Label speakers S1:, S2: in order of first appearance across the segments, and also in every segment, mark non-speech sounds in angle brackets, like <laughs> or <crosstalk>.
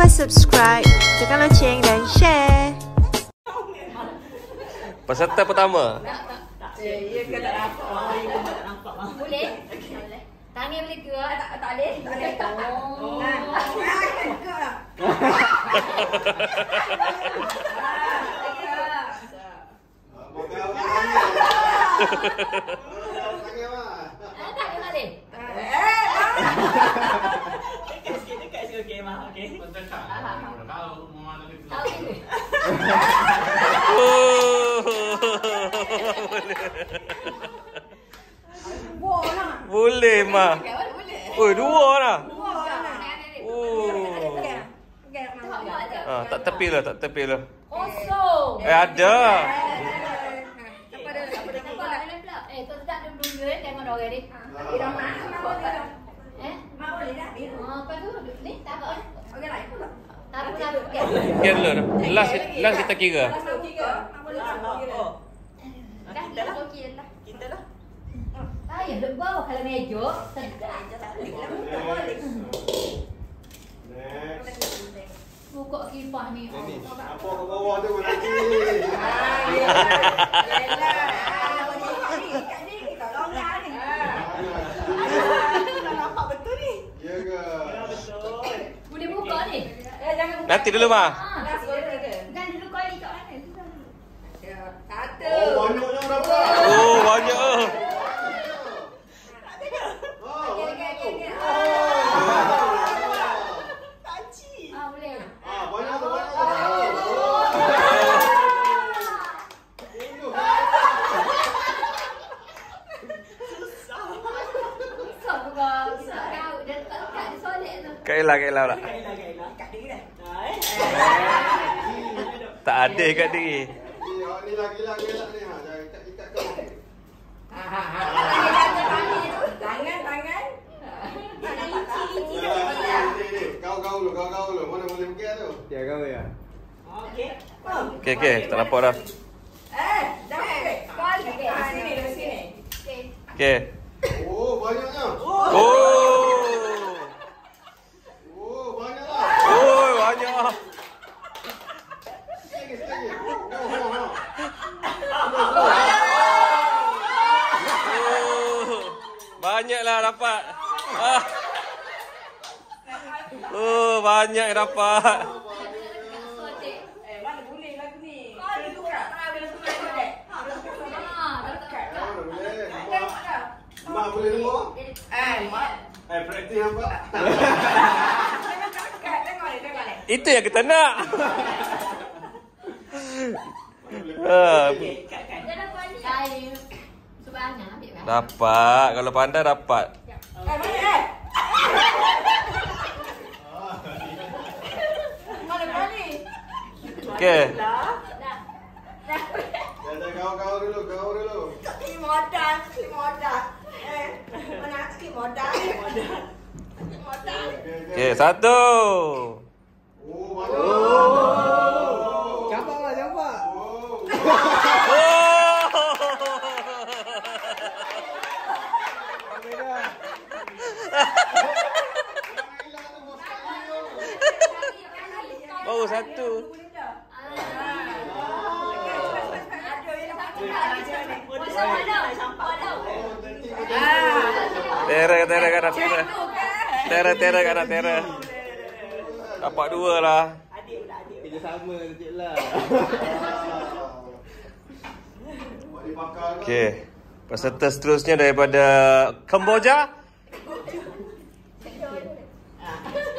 S1: lupa subscribe, tekan loceng dan share.
S2: Peserta pertama.
S3: Ya ke tak nampak? Oh, ya ke tak nampak?
S4: Boleh? Tangan boleh ke? Tak, tak boleh. Tak boleh. Oh. Ah, tak boleh.
S3: Dekat <laughs> sikit, <laughs> dekat sikit. Okey, Mak. Okey.
S4: Tahu ni.
S2: Boleh mah. Oh, dua lah. Oh.
S4: Tak je.
S2: Ah, tak tepi lah, tak tepi lah.
S4: Kosong.
S2: Eh ada.
S4: Nampak dalam pula. Eh, kau tak ada belum eh. Tengok orang ni. Eh? Ah, apa tu? Ni, tak apa. Tak apa, tak apa. Okey.
S2: Kira dulu. Last, last kita kira.
S3: Oh,
S4: Dah, dah okey dah.
S3: kita lah.
S4: Saya duduk bawah kalau meja. Sedap. Buka kipas ni.
S5: Apa ke bawah tu menanti?
S3: Nampak betul ni.
S5: Ya ke?
S3: Betul.
S4: Boleh buka ni?
S2: Nanti dulu mah.
S4: Ah. Kan dulu kau ni kat mana?
S5: Oh, banyaknya berapa?
S2: Oh, banyak ah.
S5: Oh, banyak tu.
S3: Pakcik.
S4: Ah, boleh.
S5: Ah, banyak tu, banyak tu.
S4: Susah buka. Kita tak tahu. Dia tak kat dia solek tu.
S2: Kak Ella, Kak Ella pula.
S3: Kailah, kailah. Kat diri dah. Ah, eh.
S2: Tak ada kat diri.
S5: Ni, awak ni lagi lagi ni. Ha, jangan ikat ikat kau. Kau kau dulu, kau kau dulu. Mana boleh pergi tu?
S3: Okey. Oh.
S2: Okey, okey. Tak nampak dah. Okey.
S5: Oh, banyaknya.
S2: Oh.
S5: Oh, banyaklah.
S2: Oh, banyak.
S5: Sikit, sikit. Oh, oh, oh.
S2: Oh. Banyaklah dapat. Ah. Oh, banyak yang dapat.
S4: Ah, tak tak.
S5: Ah, boleh. Mak boleh tunggu? Eh, praktis nampak?
S2: Itu yang kita nak. Ah,
S3: Okey, kat kan.
S4: Dia dah kuali. Saya ambil kan?
S2: dapat. Kalau pandai dapat. Okey.
S3: Dah.
S4: Dah.
S5: Jangan kau kau dulu, kau dulu.
S2: Okey, satu.
S5: Oh, banyak. Oh.
S6: Campak lah, campak.
S5: Oh. <laughs>
S2: Baru satu. Tera, tera kanan, tera. Tera, tera kanan, tera. Dapat dua lah.
S3: Adik pula, adik.
S6: Kerja sama je lah.
S2: Okey. Peserta seterusnya daripada Kemboja.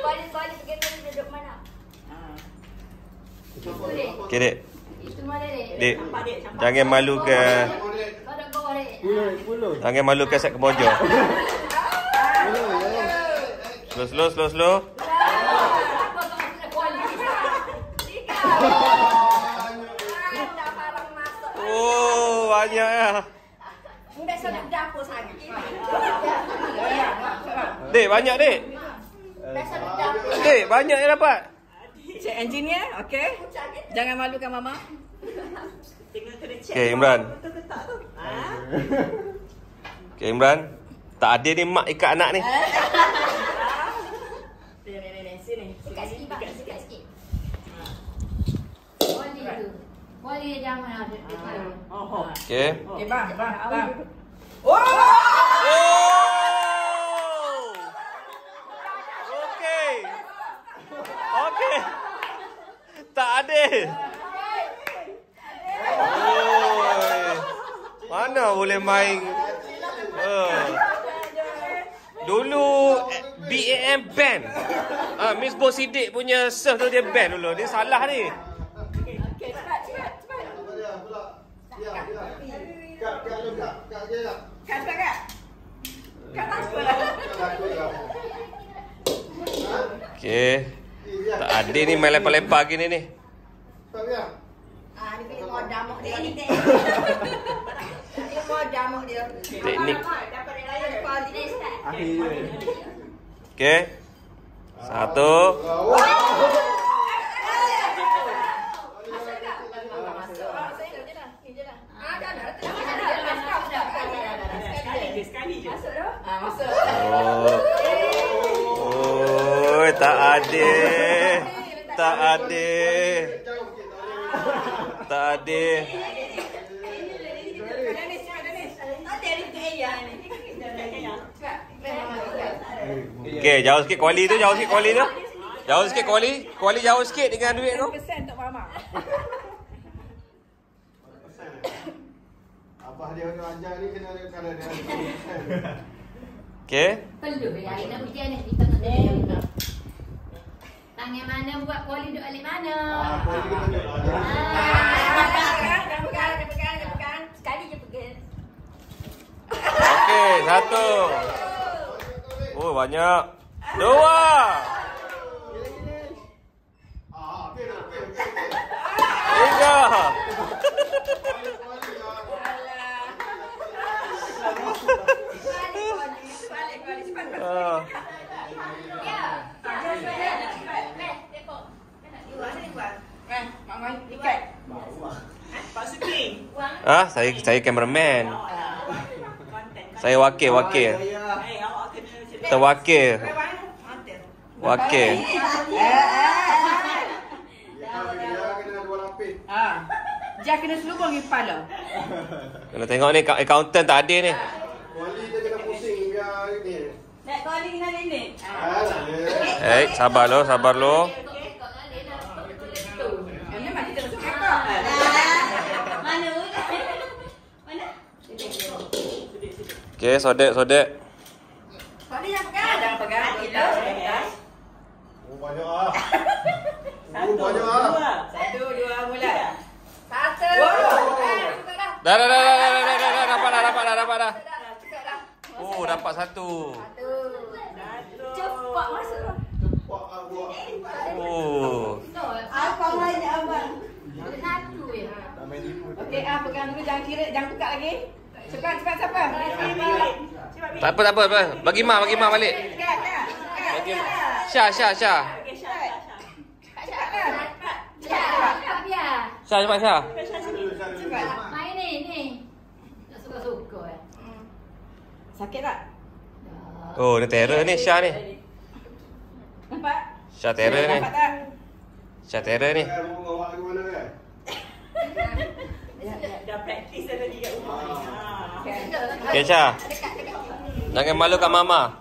S4: Kuali-kuali kita duduk mana?
S3: Ah.
S4: Boleh.
S2: Okey, Dek.
S4: Itu mana dek?
S2: Dek,
S3: Campak, Dek. Campak.
S2: jangan malukan
S5: Tengok, Dek.
S4: Kau dah bawah dek.
S6: Sepuluh, sepuluh.
S2: jangan malukan set Kemboja.
S6: Sepuluh, ya.
S2: Slow, slow, slow, slow. Oh, banyak ya. Dek, banyak dek. Dek, banyak yang dapat.
S7: Cik engineer, okay? Jangan malukan mama.
S2: Okay, Imran. Okay, Imran. Tak ada ni mak ikat anak ni. Okay.
S7: Okay, bang, bang, bang.
S2: Oh! Main? Uh. Dulu BAM ban. Ah, Miss Bo Sidik punya serve tu dia ban dulu. Dia salah ni.
S7: Okey, cepat, cepat, cepat.
S5: Apa dia? Pula. Dia, dia. Kak, kak lu kak. Kak dia kak.
S7: Kak, cepat, Kak. Kak tak lah.
S2: Okey. Adil ni main lepak-lepak gini ni.
S5: Tak dia.
S7: Ah, ni kena mau damuk dia ni dia.
S2: Teknik.
S7: Dapat dia. Layan
S2: Satu. Tak ada Tak
S5: ada Tak
S7: ada
S2: Okey, jauh sikit kuali tu, jauh sikit kuali tu. Jauh sikit kuali. Kuali jauh sikit dengan duit tu.
S7: 10% untuk Mama. <laughs>
S5: Abah dia nak ajar ni kena ada kena dia ada.
S2: Okey.
S4: Perlu ya, nak ujian ni. Kita nak dia. Tangan mana buat kuali duk alik mana?
S5: Ah, boleh kena dia.
S7: Ah, pegang, pegang, pegang, pegang,
S2: Satu. Oh, banyak. Dua. Tiga. Ah, ah saya saya cameraman.
S3: Oh. Ah.
S2: Saya wakil, wakil. Terwakil. Wakil.
S7: Jah kena selubung ni kepala.
S2: Kena tengok ni, accountant tak ada ni.
S5: Kuali dia kena pusing hingga ni.
S3: Nak
S5: kuali dengan nenek?
S2: Eh, sabar lo, sabar lo.
S7: Okay. Okay.
S3: Okay. Okay.
S2: Okey, sodek, sodek.
S7: Kali yang pegang. Jangan pegang. Kita.
S5: Oh, banyak ah. Oh,
S3: Satu,
S5: banyak ah.
S7: Satu, dua, mula. Satu. Eh, dah.
S2: Dah, dah, dah, dah, dah, dah, dah, dah, dapat dah, dapat dah, dapat dah.
S7: Cukup dah.
S2: Oh, dapat satu.
S7: Satu.
S3: Satu.
S7: Cepat masuk.
S5: Cepat ah.
S2: Oh.
S7: Apa main abang?
S4: Satu ya.
S7: Okey, ah pegang dulu jangan kira, jangan buka lagi. Cepat, cepat, cepat.
S2: Tak apa, tak apa, tak apa. Bagi mak, bagi mak balik. Bagi Syah, Syah, Syah.
S3: Syah, Syah, Syah.
S7: Cepat.
S2: Syah, cepat.
S4: Main ni, ni. Tak suka-suka eh.
S7: Sakit tak?
S2: Oh, ni terror ni Syah ni.
S7: Nampak?
S2: Syah terror ni.
S7: Nampak tak?
S2: Syah terror ni.
S5: Eh, mau awak ke mana kan? <laughs>
S3: Dah praktis dah tadi kat rumah ni. Ah.
S2: Okey, Syah. Jangan malu kat mama.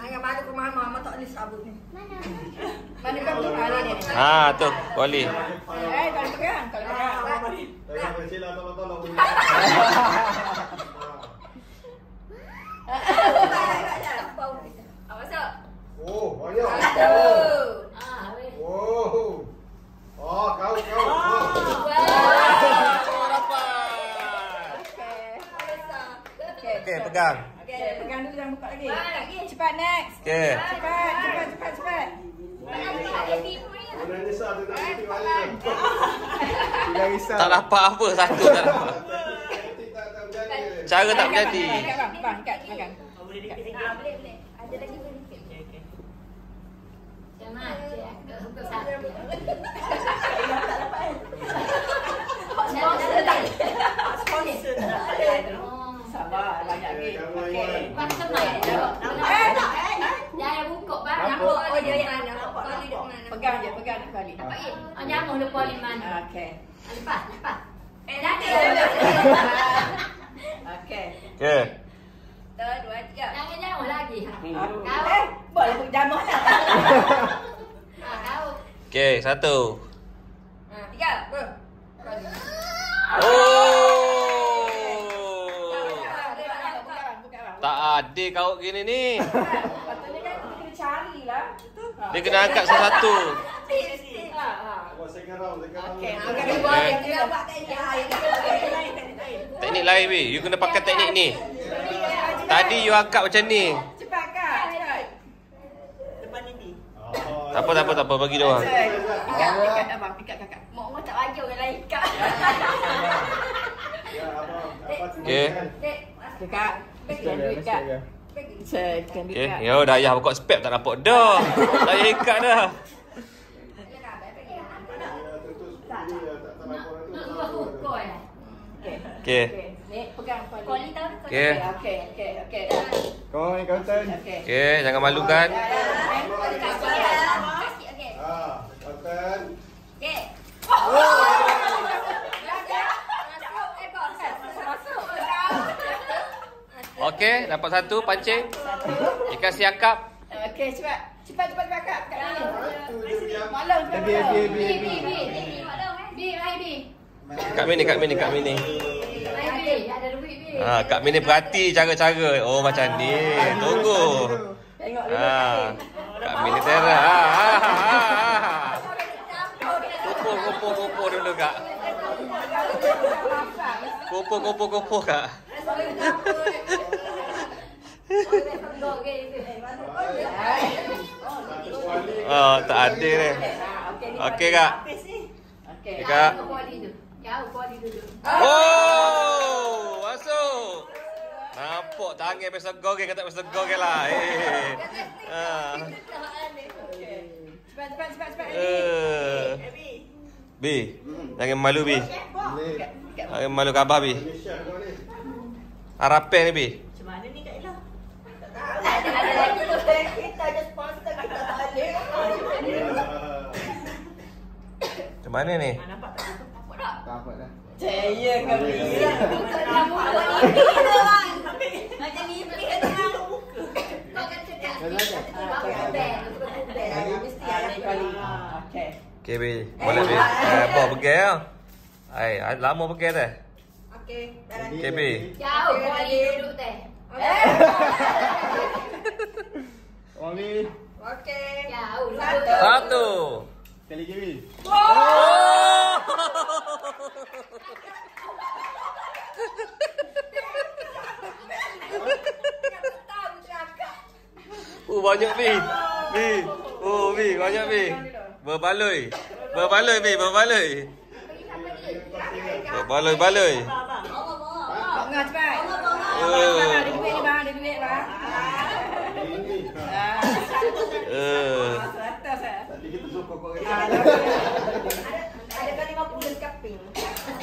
S7: Jangan malu ke mama, mama tak boleh sabut ni. Mana kau tu? Ah.
S2: Ha, tu, kuali.
S7: Eh, kalau pegang, kalau pegang.
S5: Jangan kecil lah tolong-tolong.
S7: Awak masuk.
S5: Oh, banyak.
S7: Satu.
S4: Ah, weh.
S5: Oh. Oh, kau kau.
S7: Okey.
S2: Okey, pegang.
S7: Okey, pegang dulu jangan buka lagi. Lagi. Cepat next.
S2: Okey.
S7: Cepat, cepat, cepat, cepat.
S6: Tak risau
S2: dapat apa satu tak dapat. Cara tak jadi.
S7: Bang, bang, ikat.
S3: Boleh dikit
S4: lagi. Boleh, boleh. Ada lagi boleh
S3: dikit. Okey,
S4: okey. Jangan. Tak dapat?
S3: Sponsor tak. Sponsor
S4: tak.
S7: Sabar, banyak lagi. Okey.
S4: Macam mana? Jawab.
S7: Eh, tak, eh, eh.
S4: Jangan buka bang.
S7: Nampak, oh, dia
S4: dia
S7: yang
S4: mana?
S7: nampak,
S4: Kuali duk
S7: nampak.
S4: mana?
S7: Pegang je, pegang nak kali.
S4: Dapat ye. Oh, jangan lupa kuali mana.
S7: Okey. Okey.
S4: Lepas, lepas.
S3: Eh,
S4: Dah ada. <laughs>
S7: Okey.
S2: Okey.
S7: Satu, dua, tiga.
S4: Jangan lagi. Kau.
S7: Eh, boleh pun jamah lah. <laughs>
S4: Ha, kau.
S2: Okey, satu.
S7: Ha, tiga.
S2: Oh.
S7: Bukan,
S2: Tak adil kau gini ni.
S7: Patutnya kan kita kena cari lah.
S2: Dia kena angkat satu-satu.
S7: Ha, ha.
S5: Oh, second round, second round.
S7: Okey,
S2: Okey.
S7: angkat dua. Kita buat teknik lain.
S2: Teknik lain bi. You kena pakai teknik ni. Tadi you angkat macam ni.
S7: Cepat kak.
S3: Depan ini.
S5: Oh,
S2: Tak apa, tak apa, tak apa. Bagi dia orang.
S7: Ikat, ikat abang, ikat kakak.
S4: Mak mak tak baju orang lain kak.
S5: Ya,
S2: Okey.
S4: Dek,
S7: Kakak, duit duit kak.
S2: Yo, dah ayah pokok spek tak nampak dah. Saya ikat dah.
S5: Ya, ya, tak- tak
S4: eh.
S7: Okey.
S2: Okey.
S7: Okey. Ni pegang kepala.
S4: Kuali tahu.
S2: Okey.
S7: Okey, okey, okey. dah.
S6: Kau ni kauntan.
S7: Okey.
S2: Okey, jangan malukan.
S7: Dah, dah, dah.
S4: Kasih ya. Okey.
S5: Ah, Kapten.
S4: Okey.
S2: Okey, dapat satu pancing. Ikan siakap.
S7: Okey, cepat. Cepat, cepat, cepat, kak. Malam, cepat.
S6: Bi, bi, bi,
S4: Bi
S6: bi.
S4: bi bi. Bi mai bi.
S2: Kak Mini, Kak Mini, Kak Mini.
S4: Mai bi. Ada duit bi.
S2: Ha, Kak Mini perhati cara-cara. Oh, macam ni. Tunggu.
S7: Tengok dulu.
S2: Ha. Kak Mini Tera. Ha, ha, ha, ha. Kumpul, kumpul, kumpul dulu, Kak. Kumpul, kumpul, kumpul, Kak. Oh, tak adil ni. Okey, Kak.
S7: Okey.
S2: Kak. Oh, masuk. Nampak tangan pasal goreng kata pasal goreng lah. Eh. Ha.
S7: Cepat, cepat, cepat, cepat.
S2: Eh.
S3: Abi.
S2: Bi. Jangan malu Bi.
S5: Ni,
S2: Jangan malu khabar Bi.
S5: Kau ni.
S2: Harapan ni Bi.
S3: Macam mana ni Kak Ella?
S4: Ada ada lagi tu.
S7: Kita ada sponsor, kita tak ada.
S5: Ah,
S2: Macam mana ni?
S3: Ah, nampak tak?
S6: Tak apa dah.
S7: Saya kau ni.
S4: Kamu kuali bi kan. Macam ni beli kata muka. Kau kata kat sini. Bawa kubel.
S7: Mesti ada kali. Okey.
S2: Okey Bi. Boleh Bi. Eh, apa pergi ya? Ai, lama pergi dah.
S7: Okey.
S2: Okey Bi.
S4: Jauh kuali duduk teh. <laughs>
S6: Orang ni.
S7: Okey.
S4: Jauh
S7: Satu.
S4: duduk.
S2: Satu.
S6: Sekali lagi Bi.
S2: Oh! <laughs> Oh banyak Bi. Bi. Oh Bi, banyak Bi. Berbaloi. Berbaloi Bi, berbaloi. Berbaloi-baloi.
S7: Bangga cepat.
S2: Oh.
S7: Ada duit ni bang, ada duit bang.
S2: Eh.
S7: Seratus eh.
S5: Tadi kita suruh kau kau
S7: Ada kali 50 sekaping.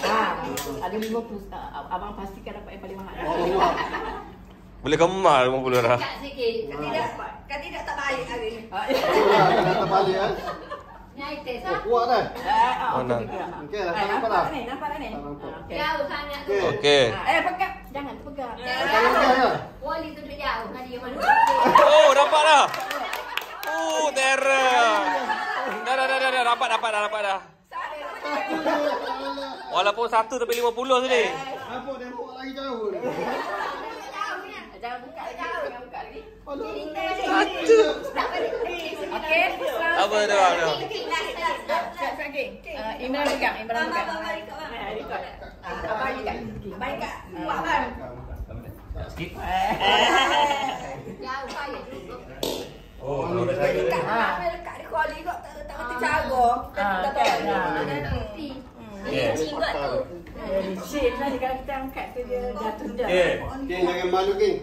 S7: Ah, ada 50. Ah, abang pastikan dapat yang paling mahal.
S5: Oh,
S2: Boleh kemal 50 dah.
S4: Kat sikit.
S7: Tidak, kan tidak tak baik hari ni. Ah,
S5: Dah terbalik kan?
S4: Ni item
S5: Oh, kuat dah.
S7: ah,
S2: Mana?
S7: okey
S5: lah,
S7: Ah,
S5: tak nampak
S7: nampak
S5: dah?
S7: ni, nampak dah ni.
S5: Tak nampak.
S7: Ah, okey.
S4: Jauh sangat tu.
S5: Okey.
S2: Okey.
S7: Ah, Eh, pegang. Jangan pegang.
S5: Kan
S4: tu duduk jauh. Nanti yang mana?
S2: Oh, dapat dah. Oh, terror. Dah, dah, dah, dah, dah. Dapat, dapat dah, dapat dah. Walaupun satu tapi 50 tadi.
S5: Apa dia bawa lagi jauh ni? <laughs>
S7: Jangan buka lagi. Jangan buka lagi.
S5: Satu.
S7: Okey.
S2: Apa tu, bang? tu?
S7: Cepat, cepat, geng. Ah, Imran pegang, Imran pegang. Ah, record. Ah, Abang ikat. Baik kak. Kuat bang.
S4: Jauh payah duduk.
S5: Oh,
S7: Dekat, ah. dekat dia kuali kok tak tak reti cara.
S2: Ah,
S7: Tak tahu.
S4: Mesti.
S2: Okey.
S4: Cinggut tu.
S7: Shit lah kalau kita angkat tu dia jatuh dah.
S2: Okey.
S5: Geng jangan malu geng.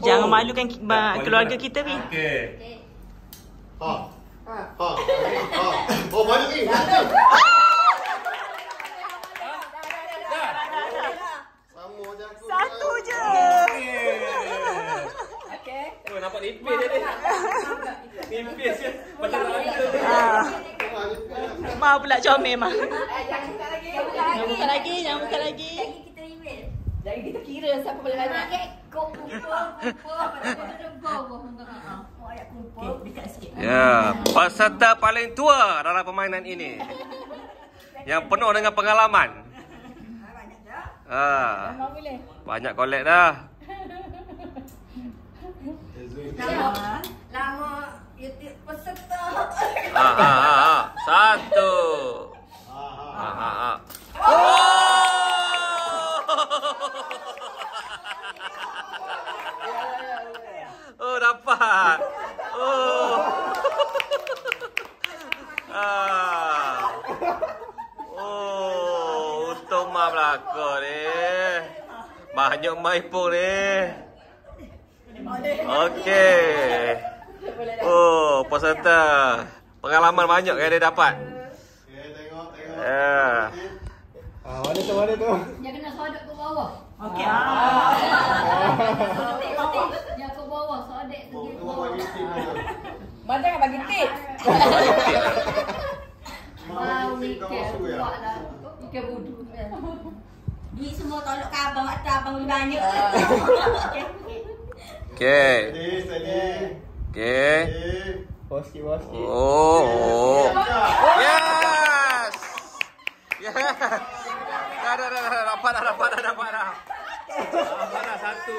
S3: Jangan malukan ki- ba- keluarga kita, Bi.
S2: Okey.
S5: Ha. Ha. Ha. Oh, malu je aku.
S3: Satu je.
S7: Okey.
S2: Oh, nampak nipis dia ni. Nipis je. Macam tak ada.
S3: Ah.
S5: Ah, ni pun.
S3: Ma pula comel, Ma.
S7: Eh, jangan Jangan buka lagi, jangan buka lagi.
S4: Lagi kita email.
S7: Jadi kita kira siapa paling banyak.
S4: Okey, kok kumpul, kumpul. Oh, ayat kumpul.
S3: Dekat sikit.
S2: Ya, peserta paling tua dalam permainan ini. Yang penuh dengan pengalaman. Ah,
S7: Mau boleh.
S2: banyak kolek dah.
S4: Lama, YouTube peserta.
S2: Ah, ah, ah, ah. Satu. Ah, ah, ah. Oh! Oh, dapat. Oh. Ah. Oh, untung mah belakang ni. Banyak main pun ni. Okey. Oh, peserta. Pengalaman banyak yang dia dapat.
S5: Okay, tengok, tengok.
S2: Ya.
S6: Ah, mana tu, mana tu?
S4: Yang kena sodok ke bawah.
S3: Okey. Ah.
S4: Sodek. Yang ke bawah,
S5: Oh,
S4: pergi ke bawah.
S5: bagi tip dia.
S7: Mak jangan bagi
S5: tip kau
S4: Mika
S5: masuk ya.
S4: buat lah. Mika budu. Duit semua tolok ke abang, waktu abang boleh banyak.
S2: Okey. Okey.
S6: Bawa sikit.
S2: Oh. oh. Yes. Yes. Dah, dah, dah, dah. Dapat dah, dapat dah, dapat dah. Dapat dah satu.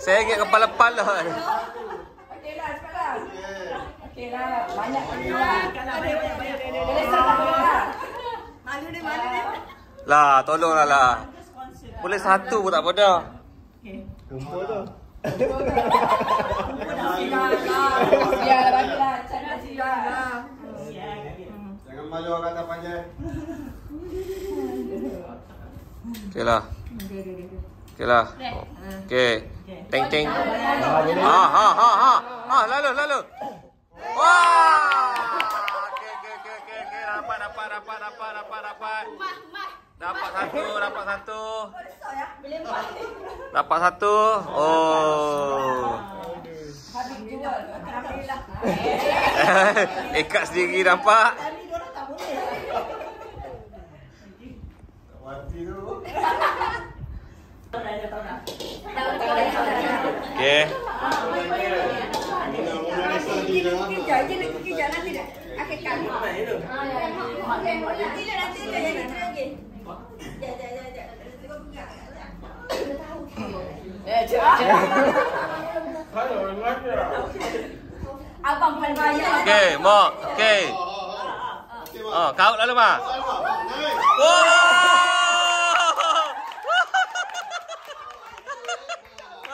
S2: Saya ingat kepala-kepala.
S7: Okey lah, cepat lah.
S5: Okay.
S7: Okey lah, banyak lagi lah. Boleh start tak boleh lah.
S4: Malu dia, malu dia.
S2: Lah, tolonglah lah. Boleh satu pun tak apa dah.
S6: Kumpul tu.
S7: Biar bagilah. Cakap siap.
S5: Jangan malu orang kata panjang.
S2: Okey lah. Okey lah. Okey. Teng teng. Ha ha ha ha. Ha lalu lalu. Wah. Okey okey okey okey okey dapat dapat dapat dapat dapat dapat. Dapat satu, dapat satu. Dapat satu. Oh.
S7: Habis jual. Alhamdulillah. <laughs>
S2: Ikat sendiri nampak.
S4: Akhir kali. Nanti nanti dah jadi tu lagi. Jap, jap, jap, jap. Tengok pegang.
S7: Eh.
S4: Abang banyak.
S2: Okey, mak. Okey. Oh, kau lalu mak. Wah!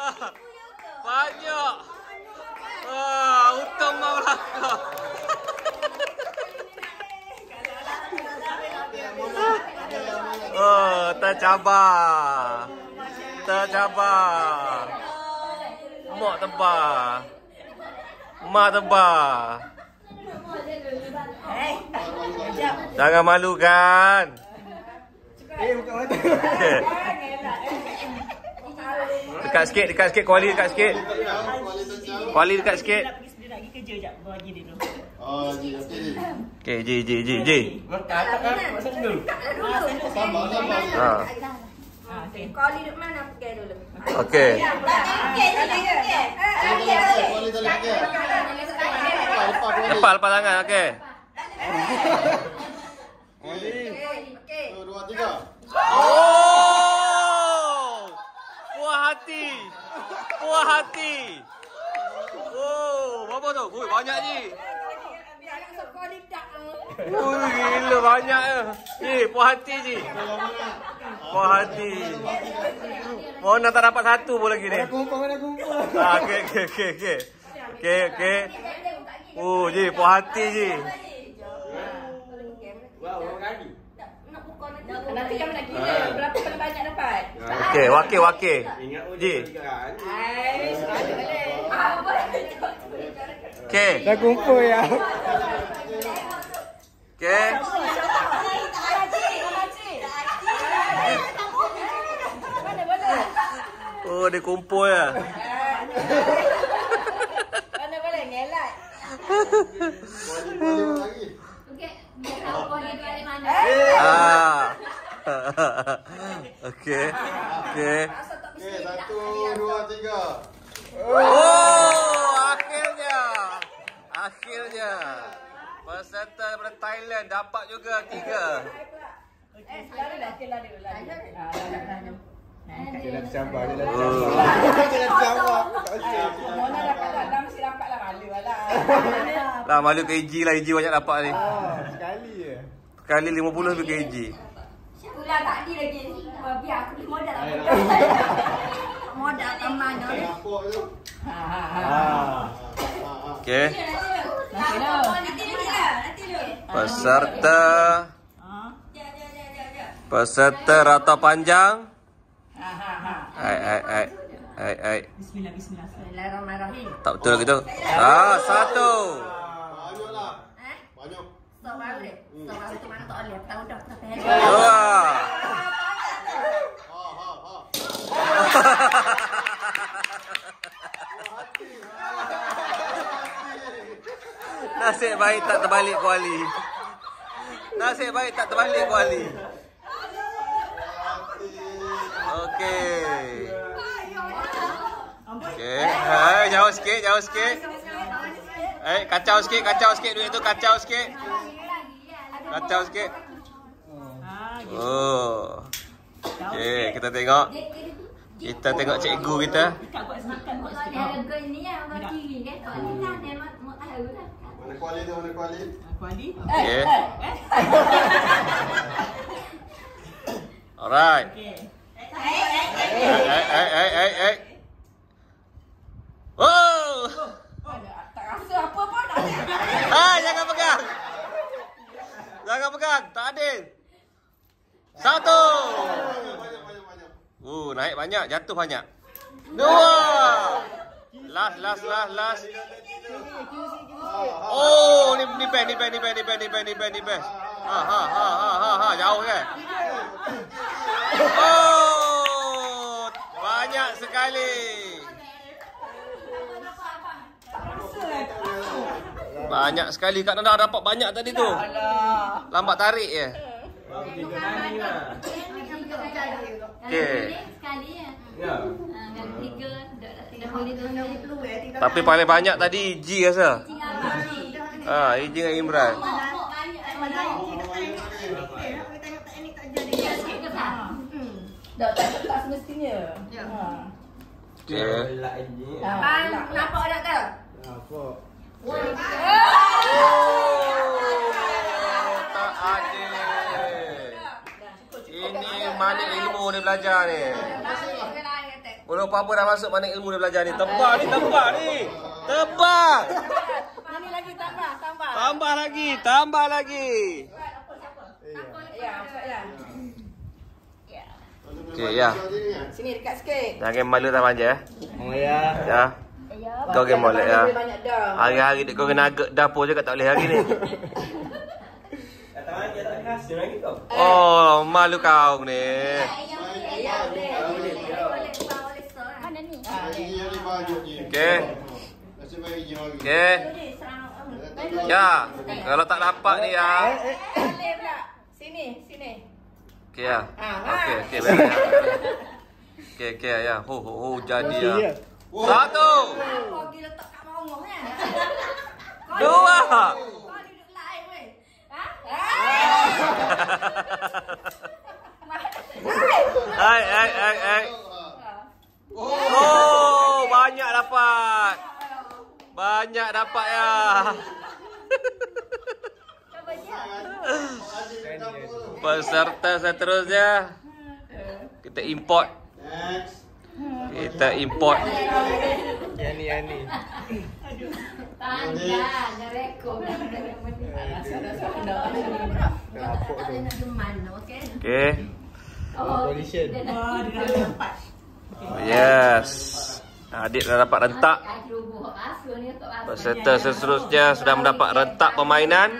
S2: <laughs> Banyak. Wah, untung mau belakang. Oh, Tercabar. Mak tebal. Mak tebal. Jangan.
S6: Eh, bukan mata.
S2: Okay. Dekat sikit, dekat sikit. Kuali dekat sikit. Kuali dekat sikit.
S3: Nak pergi sebentar lagi kerja jap. Bagi dia dulu.
S5: Oh, ji, okey, ji.
S2: Okay, Ji, Ji, Ji, Ji.
S5: Sabar, sabar.
S2: Ha.
S3: Ha, okey.
S4: Kali duduk mana pergi dulu. Okey, okey, okey.
S2: Lepas, lepas tangan.
S5: Okey. Dua, tiga.
S2: Oh! Puas hati. Puas hati. Oh, berapa tu? Ui, banyak Ji. Ui, gila banyak ya. Ji, puas hati Ji. Puas hati. Mana tak dapat satu pun lagi ni.
S6: Mana kumpul, mana kumpul.
S2: Ah, okey, okey, okey, okey. Okey, okey. Oh, Ji, puas hati Ji.
S7: Nanti kami nak kira berapa paling banyak dapat.
S2: Okey, wakil, wakil. Ji.
S7: Ais, ada boleh.
S2: Okey.
S6: Dah kumpul ya. <laughs>
S2: Okay. Eh. Oh, dia kumpul lah.
S7: Mana boleh ngelak.
S2: Okay.
S7: Okay. Okay.
S5: Okay.
S7: Okay.
S5: Satu, dua, tiga.
S2: Oh, akhirnya. Akhirnya. Peserta daripada Thailand dapat juga tiga.
S7: Eh, lari dah, okey lari, lari. Ah, dah, dah, dah.
S6: Dia dah tercabar, dia dah
S2: Oh.
S6: tercabar. Dia dah tercabar. Tak siap.
S7: Mona dapat? Dah mesti dapat lah malu lah.
S2: Lah malu KG lah KG banyak dapat ni.
S6: Ah, sekali je.
S2: Kali 50 lebih KG.
S4: Pula tak ada lagi. Biar aku beli modal lah. <laughs> Modal ni.
S5: Tu.
S7: Ha, ha, ha.
S6: Ah.
S5: Ah, ah.
S2: Okey.
S7: Nanti
S4: dulu lah.
S2: Peserta
S3: Ah.
S4: Jap.
S2: peserta rata panjang.
S7: Ha, ha, ha.
S2: Ai ai ai. Ai ai.
S3: Bismillah, bismillah.
S7: Bismillahirrahmanirrahim.
S2: Tak betul gitu. Ah, satu.
S5: Banyak.
S4: Eh?
S5: Banyak.
S4: Stop baru deh. Stop baru tu mana tak boleh. Tahu dah. Tak payah.
S2: Dua.
S5: Ha, ha, ha. <laughs>
S2: Nasib baik tak terbalik kuali. Nasib baik tak terbalik kuali. Okey. Okey. Hai, jauh sikit, jauh sikit. Eh, kacau sikit, kacau sikit duit tu, kacau sikit. Kacau sikit.
S3: Gitu.
S2: Oh. Okey, kita tengok. Kita tengok cikgu kita.
S3: Ikat buat ikat buat sikit.
S4: harga ni yang orang kiri kan. Kalau ni kan dia mau tahu lah.
S5: Mana kuali tu, mana kuali?
S3: Kuali.
S2: Okey.
S7: Eh, eh. <laughs>
S2: Alright.
S3: Okey.
S2: Eh, eh, eh, eh, eh, eh. Oh!
S7: Tak rasa apa pun tak ada. <laughs>
S2: Ah, jangan pegang. Jangan pegang, tak adil. Satu.
S5: Banyak, banyak, banyak, banyak.
S2: Uh, naik banyak, jatuh banyak. Dua. Last, last, last, last. Oh, ni ni pen, ni pen, ni pen, ni pen, ni pen, ni pen, ni pen. Ha, ha, ha, ha, ha, ha, jauh kan? Oh, banyak sekali. Banyak sekali Kak Nanda dapat banyak tadi tu. Lambat tarik je.
S4: Okey. Ya.
S6: Ya.
S4: Ah, tiga dah boleh tu.
S2: Tapi paling banyak tadi G rasa.
S4: Tinggal lagi.
S2: Ah, Iji dengan Imran.
S4: Tinggal sikit ke tak?
S7: Tak, semestinya. Ha.
S2: Okey.
S7: Ha.
S4: Bang, nampak tak tu?
S6: Apa?
S2: Oh, tak adil. Ini manik ilmu dia belajar ni. Belum apa-apa dah masuk manik ilmu dia belajar ni. Tebak ni, tebak ni. Tebak.
S7: Ini lagi tambah, tambah.
S2: Tambah lagi, tambah lagi.
S7: Ya, ya.
S2: Okey, ya.
S7: Sini dekat sikit.
S2: Jangan malu tak manja eh.
S6: Oh ya.
S2: Ya. Kau game molek ya.
S7: Dah.
S2: Hari-hari kau kena agak dapur juga tak boleh hari ni. <laughs> Oh, malu kau ni.
S4: Mana ni?
S5: Lagi yang ni banyak je.
S2: Okey. Okey. Ya, kalau tak dapat ni ya.
S7: Boleh pula. Sini, sini.
S2: Okey ya.
S7: Ah,
S2: Okey, okey baik. ya. Okey, okey ya. Ho ho ho jadi ya. Satu.
S4: Kau pergi letak kat bawah kan?
S2: Dua.
S4: Kau duduk lain weh. Ha?
S2: Hai, hai, hai, hai. Oh, banyak dapat. Banyak dapat ya. Peserta seterusnya kita import. Kita import.
S6: Yani Yani.
S4: Pandai, dah rekod.
S6: Rapok tu.
S4: Nak geman, okey?
S2: Okey.
S4: Oh, dia dah
S3: Oh, dia dah dapat.
S2: Yes. Adik dah dapat rentak. Peserta seterusnya sudah mendapat rentak permainan.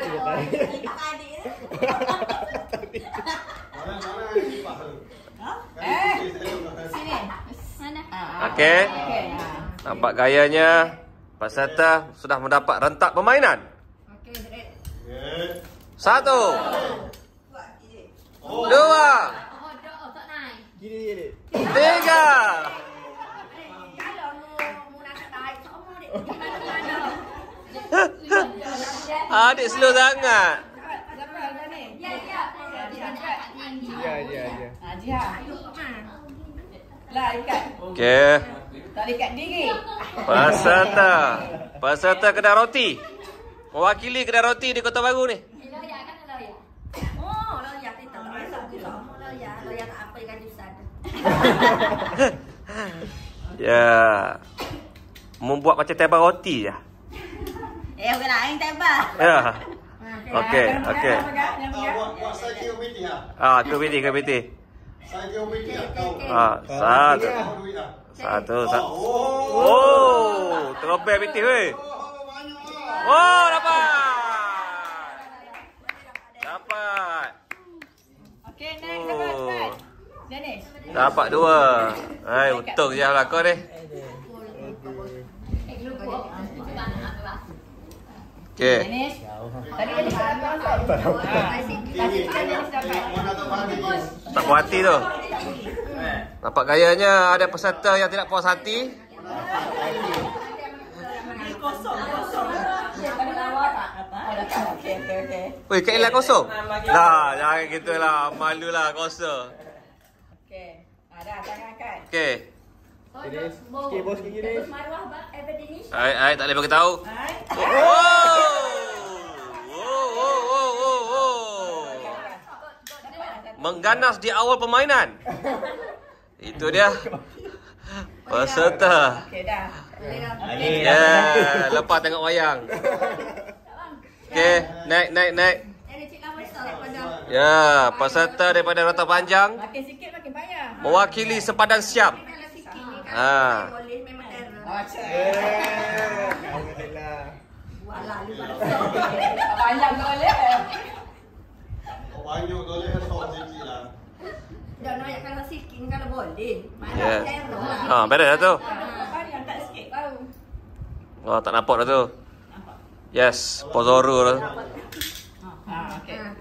S2: Okey. Nampak gayanya. Peserta sudah mendapat rentak permainan. Satu.
S5: Oh.
S2: Dua.
S4: Kira dia. Tiga! <laughs>
S6: Ah,
S2: adik slow sangat.
S4: Ya, ya,
S6: ya.
S7: ah, lah,
S2: okay.
S7: Tak ikat diri.
S2: Pasata. Pasata kedai roti. Mewakili kedai roti di Kota Baru ni.
S4: Oh, <laughs>
S2: Ya. Membuat macam tebal roti je.
S4: Eh, lah, yang tebal.
S2: Ya. <laughs> Okey, okey.
S5: Buat buat saya kira piti ha.
S2: Ah, ke piti, ke piti.
S5: Saya kira ha. Kau.
S2: Ah, satu.
S5: Ha.
S2: Satu, satu.
S5: Oh.
S2: Oh, terobek piti weh.
S5: Oh, banyak ah.
S2: Oh, dapat. Dapat.
S7: Okey, next siapa? Dennis.
S2: Dapat dua. Hai, untung je lah kau ni. Okey.
S7: Dapat.
S5: Mana tak
S2: puas hati tu. Nampak gayanya ada peserta yang tidak puas hati.
S3: Kosong, kosong.
S7: Okey, okey, okey.
S2: Weh, Kak Ila kosong? Lah, jangan gitu lah. Malu lah kosong.
S7: Okey. Ha, dah tangan angkat.
S2: Okey.
S6: Sikit bos sikit Dennis.
S4: Marwah bak Ebedenis.
S2: Hai, hai, tak boleh.
S3: Hai.
S2: Wow, wow, wow, wow. Mengganas di awal permainan. <laughs> Itu dia. Peserta.
S7: Okey, dah.
S2: Ya, yeah, lepas tengok wayang. Okey, naik, naik, naik.
S4: Ini cik lama besar daripada.
S2: Ya, peserta daripada Rata Panjang
S7: Makin sikit makin payah.
S2: mewakili sepadang siap.
S6: Eh, Alhamdulillah.
S4: Baru
S7: Banyak boleh.
S5: Oh, banyak boleh sikit lah.
S4: Dah nak kalau sikit kalau boleh. Mana lah.
S2: Ha, beres dah tu.
S4: Baru.
S2: Oh, tak nampak dah tu. Yes, Pozoro dah.
S7: Ha,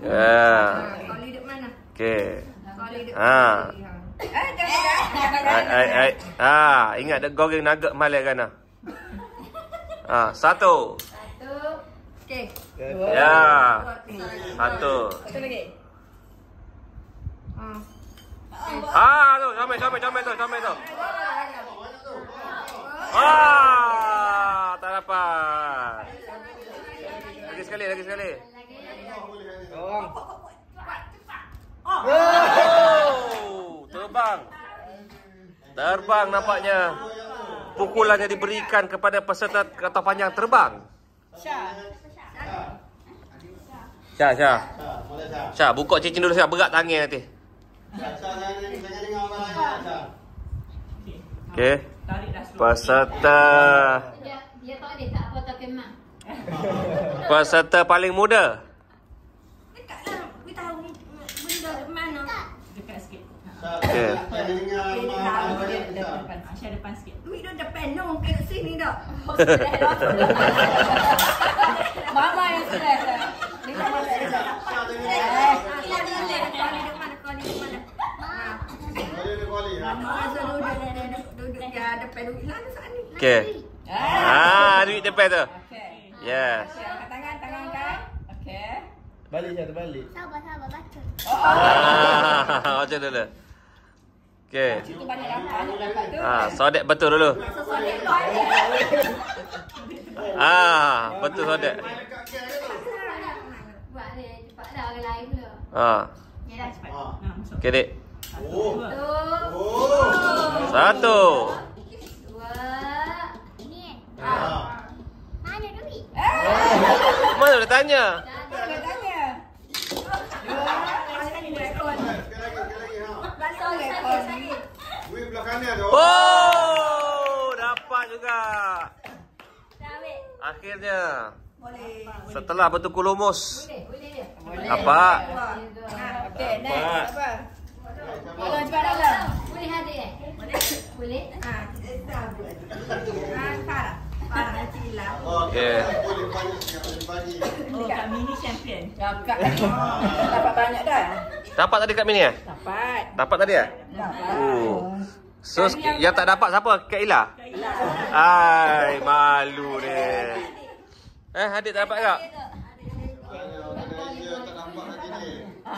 S2: Ya.
S4: Hidup mana?
S2: Okey.
S4: Kau hidup.
S7: Eh, jangan dah.
S2: Ai ai ai. Ah, ingat dah goreng nugget malai kan ah. Ah, satu.
S4: Satu. Okey.
S2: Ya. Satu.
S7: Satu lagi.
S4: Ah.
S2: Ah, tu, comel, comel, comel tu, comel tu. Ah, tak dapat. Lagi sekali, lagi sekali.
S6: Orang.
S2: Oh, terbang. Terbang nampaknya. Pukulannya diberikan kepada peserta kata panjang terbang.
S7: Syah.
S2: Syah, Syah.
S5: Syah,
S2: buka cincin dulu Syah. Berat tangan nanti.
S5: Syah, Syah, jangan jangan dengar orang lain Syah.
S2: Okey.
S3: Tarik dah slow.
S2: Peserta
S4: Dia dia tak ada tak apa tak kemak.
S2: peserta paling muda.
S4: Dekatlah. Kita tahu benda mana.
S3: Dekat sikit. Ha.
S5: Syah,
S2: Okey.
S5: jangan dengar orang lain Syah.
S3: Depan. Aisyah depan sikit.
S4: Duit dah depan no kat sini dah.
S7: Mama yang stres. Ni mama stres.
S5: Syah, jangan
S4: Eh,
S5: dengar.
S4: kau hidup mana? Kau hidup mana? Ah.
S5: Boleh dia boleh.
S4: Masa duduk duduk duduk dia depan duit saat ni.
S2: Okey. Ah, duit depan tu.
S7: Okey.
S2: Yes.
S7: Angkat tangan, tangan angkat. Okey.
S6: Balik Syah, terbalik.
S4: Sabar sabar baca.
S2: Ah, <laughs> macam dulu. Okey. Ah, sodek betul dulu. <laughs> Ah, betul sodek. Ah.
S5: Ha,
S3: masuk.
S2: Okey.
S5: Oh. Oh.
S2: Satu.
S4: Dua.
S5: Ha.
S4: Mana duit?
S2: Mana boleh tanya?
S7: Boleh tanya.
S5: Sekali lagi, sekali lagi ha. Kanan tu.
S2: Oh, dapat juga. Akhirnya.
S4: Boleh.
S2: Setelah bertukar lumus.
S4: Boleh, boleh dia.
S2: Dapat.
S7: Okey, next. Apa? Tolong cepat dalam.
S4: Boleh ada eh? Boleh. Boleh. Ha, tak boleh. Ha, tak.
S5: Sikit boleh bagi.
S3: Oh, Kak Mini champion.
S7: Cakap. Dapat banyak dah.
S2: Dapat tadi kat Mini eh?
S7: Dapat.
S2: Dapat tadi eh?
S7: Dapat.
S2: Oh. So, yang tak dapat siapa? Kak Ila? Ai, malu dia. Eh, adik tak dapat tak?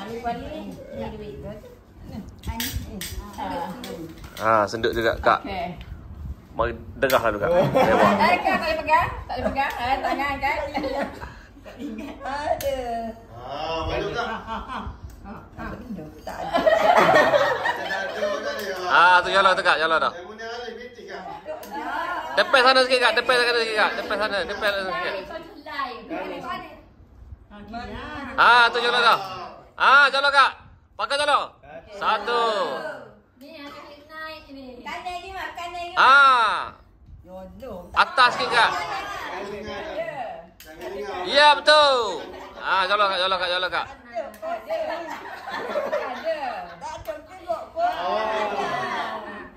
S7: ni balik. Ni duit.
S2: Ha, senduk juga kak.
S7: Okey.
S2: Mari derah lah. Lewat.
S7: Eh, kak tak boleh pegang? Tak boleh pegang? Eh, tangan kan?
S4: Ada.
S5: Ah, malu tak?
S4: Tak ada.
S5: Tak ada.
S2: Ah, tu jalan tu kak, jalan dah.
S5: Kan?
S2: Depan sana sikit kak, depan sana sikit kak. Depan sana, depan sana sikit. Ah, tu jalan dah. Ah, jalan kak. Pakai jalan. Satu.
S4: Kanan lagi mak, kanan lagi.
S2: Ah. Atas sikit kak. Ya, betul. Ah, jalan kak, jalan kak, jalan kak.
S7: Ada.
S4: Tak ada tengok pun.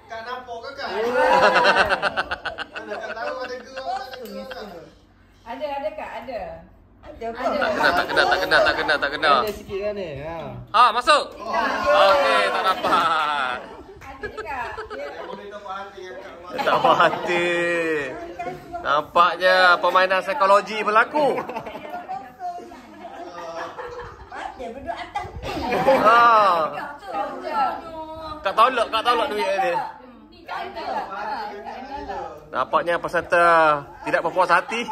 S5: Kak nampak ke kak? Mana kak tahu ada gerak tak ada gerak?
S7: Ada, ada kak? Ada.
S4: Ada
S7: Ada.
S2: Tak kena, tak kena, tak kena, tak kena, tak kena.
S6: Ada sikit kan ni. Ha.
S2: Ah, masuk. Okey, tak dapat.
S7: Ada juga.
S2: Tak puas hati. Nampaknya permainan psikologi berlaku.
S4: Dia duduk atas ni.
S2: Ha. Kak tolak, kak tolak duit ni.
S7: Ada.
S2: Nampaknya peserta tidak berpuas hati.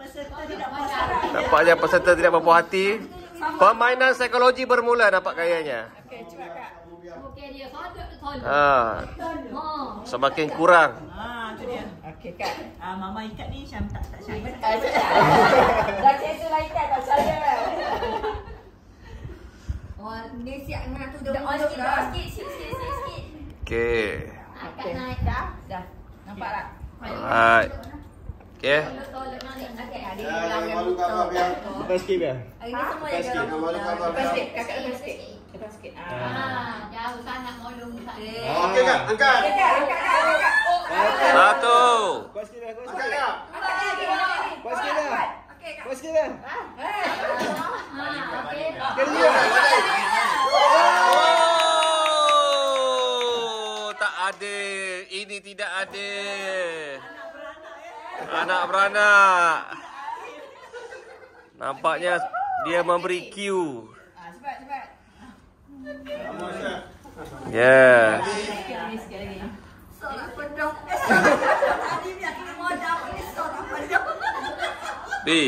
S4: Peserta tidak puas hati.
S2: Nampaknya peserta tidak berpuas hati. Permainan psikologi bermula nampak kayaknya.
S7: Okey, cepat kak.
S2: Ha. Semakin kurang.
S3: Ah, tu dia.
S7: Okey, kak.
S3: Ah, mama ikat ni Syam tak tak syai.
S7: Dah cerita lagi kak tak saya.
S4: Oh, ni siap dengan tu dah
S8: Dah on sikit, sikit, sikit, sikit, sikit.
S2: Okey.
S8: Angkat naik.
S7: Dah. Dah. Nampak tak?
S2: Alright. Okey.
S8: Tolak, tolak naik. Okey.
S5: Ya, jangan malu Abang biar.
S6: Lepas sikit biar. Lepas
S8: yang
S6: sikit.
S7: Lepas
S5: biar.
S7: sikit. Kakak lepas sikit. Lepas sikit. Ah.
S8: Ah, jauh sangat molong tak ada.
S5: Okey kak, angkat.
S7: Okey, kak. Angkat, kak. Angkat.
S2: Satu.
S6: Kuat sikit dah, kuat
S5: Angkat
S6: sikit.
S5: kak.
S7: Angkat lagi.
S6: Kuat sikit dah.
S7: Okey, kak.
S6: Kuat sikit dah.
S8: Ha, okey.
S6: Sekali lagi.
S2: Oh, tak adil. Ini tidak adil. Anak beranak. Nampaknya dia memberi cue. Yes.
S4: Sorak. Tadi biar kita modal ni sorak.
S2: Bi.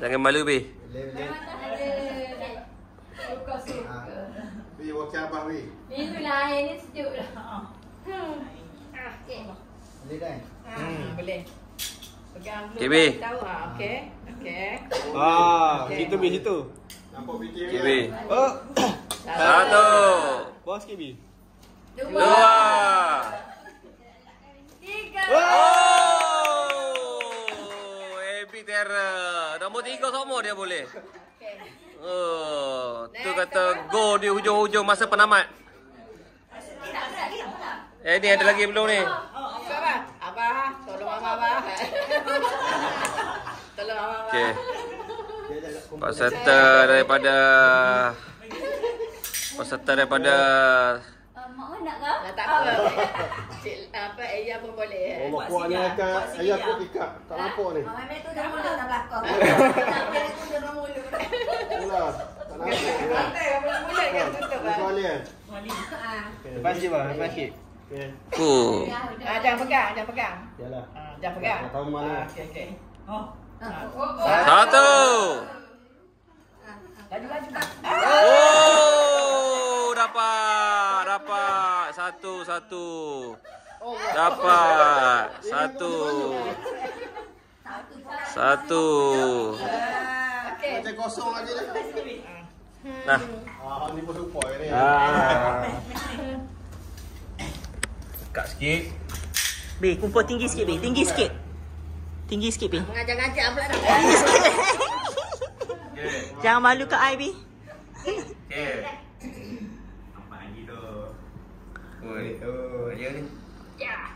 S2: Jangan malu, Bi.
S5: Wakil abang Bi.
S8: Itulah air ni sejuk. Hmm. Okey.
S6: Boleh dah.
S7: Hmm, boleh. Pegang dulu.
S2: Okey, Bi.
S7: Tahu ah, okey. Okey.
S6: Ah, situ bi situ.
S5: Nampak fikir
S2: Okey, Bi.
S6: Oh.
S2: Satu.
S6: Kuat sikit bi.
S2: Dua.
S8: Tiga.
S2: Oh. Happy Terror. Nombor tiga semua dia boleh.
S7: Okey.
S2: Oh, tu kata go di hujung-hujung masa penamat. Eh ni ada lagi belum ni?
S7: Abah, Abah, tolong Abah, Abah. Tolong Abah, Abah.
S2: Okey. Peserta daripada peserta daripada
S8: Uh, mak mana nak kau?
S7: Dah tak apa. Cik, apa, Ayah pun boleh.
S5: Oh, mak kuat ni kak. Ayah aku ikat. Tak nampak ni.
S4: Oh, memang tu dah mulut dah belakang.
S7: Sampai tu dia orang mulut.
S5: Itulah. Tak nampak.
S7: orang mulut kan tutup
S5: Ini
S7: ah.
S5: soalan.
S8: Wali.
S6: Lepas sikit bang, lepas sikit.
S5: Okey.
S2: Oh.
S8: Dah, dah.
S7: Ah, jangan pegang, jangan pegang.
S5: Yalah.
S7: Ah, jangan pegang.
S5: Tak tahu mana.
S7: Ah, Okey, okey.
S3: Oh.
S2: Satu.
S7: Laju, laju.
S2: Oh, dapat. Dapat. Satu, satu. Dapat. Satu. Satu.
S7: Okey.
S5: Macam kosong lagi dah.
S2: Nah.
S5: Ah, ni pun lupa ni.
S6: Ah.
S2: Dekat sikit.
S1: Bi, kumpul tinggi sikit, Bi. Tinggi sikit. Tinggi sikit, Bi.
S7: Mengajar-ngajar pula dah.
S1: Jangan malu kat I, Bi.
S2: Okey. Nampak lagi tu. Oi, tu dia ni.
S8: Ya.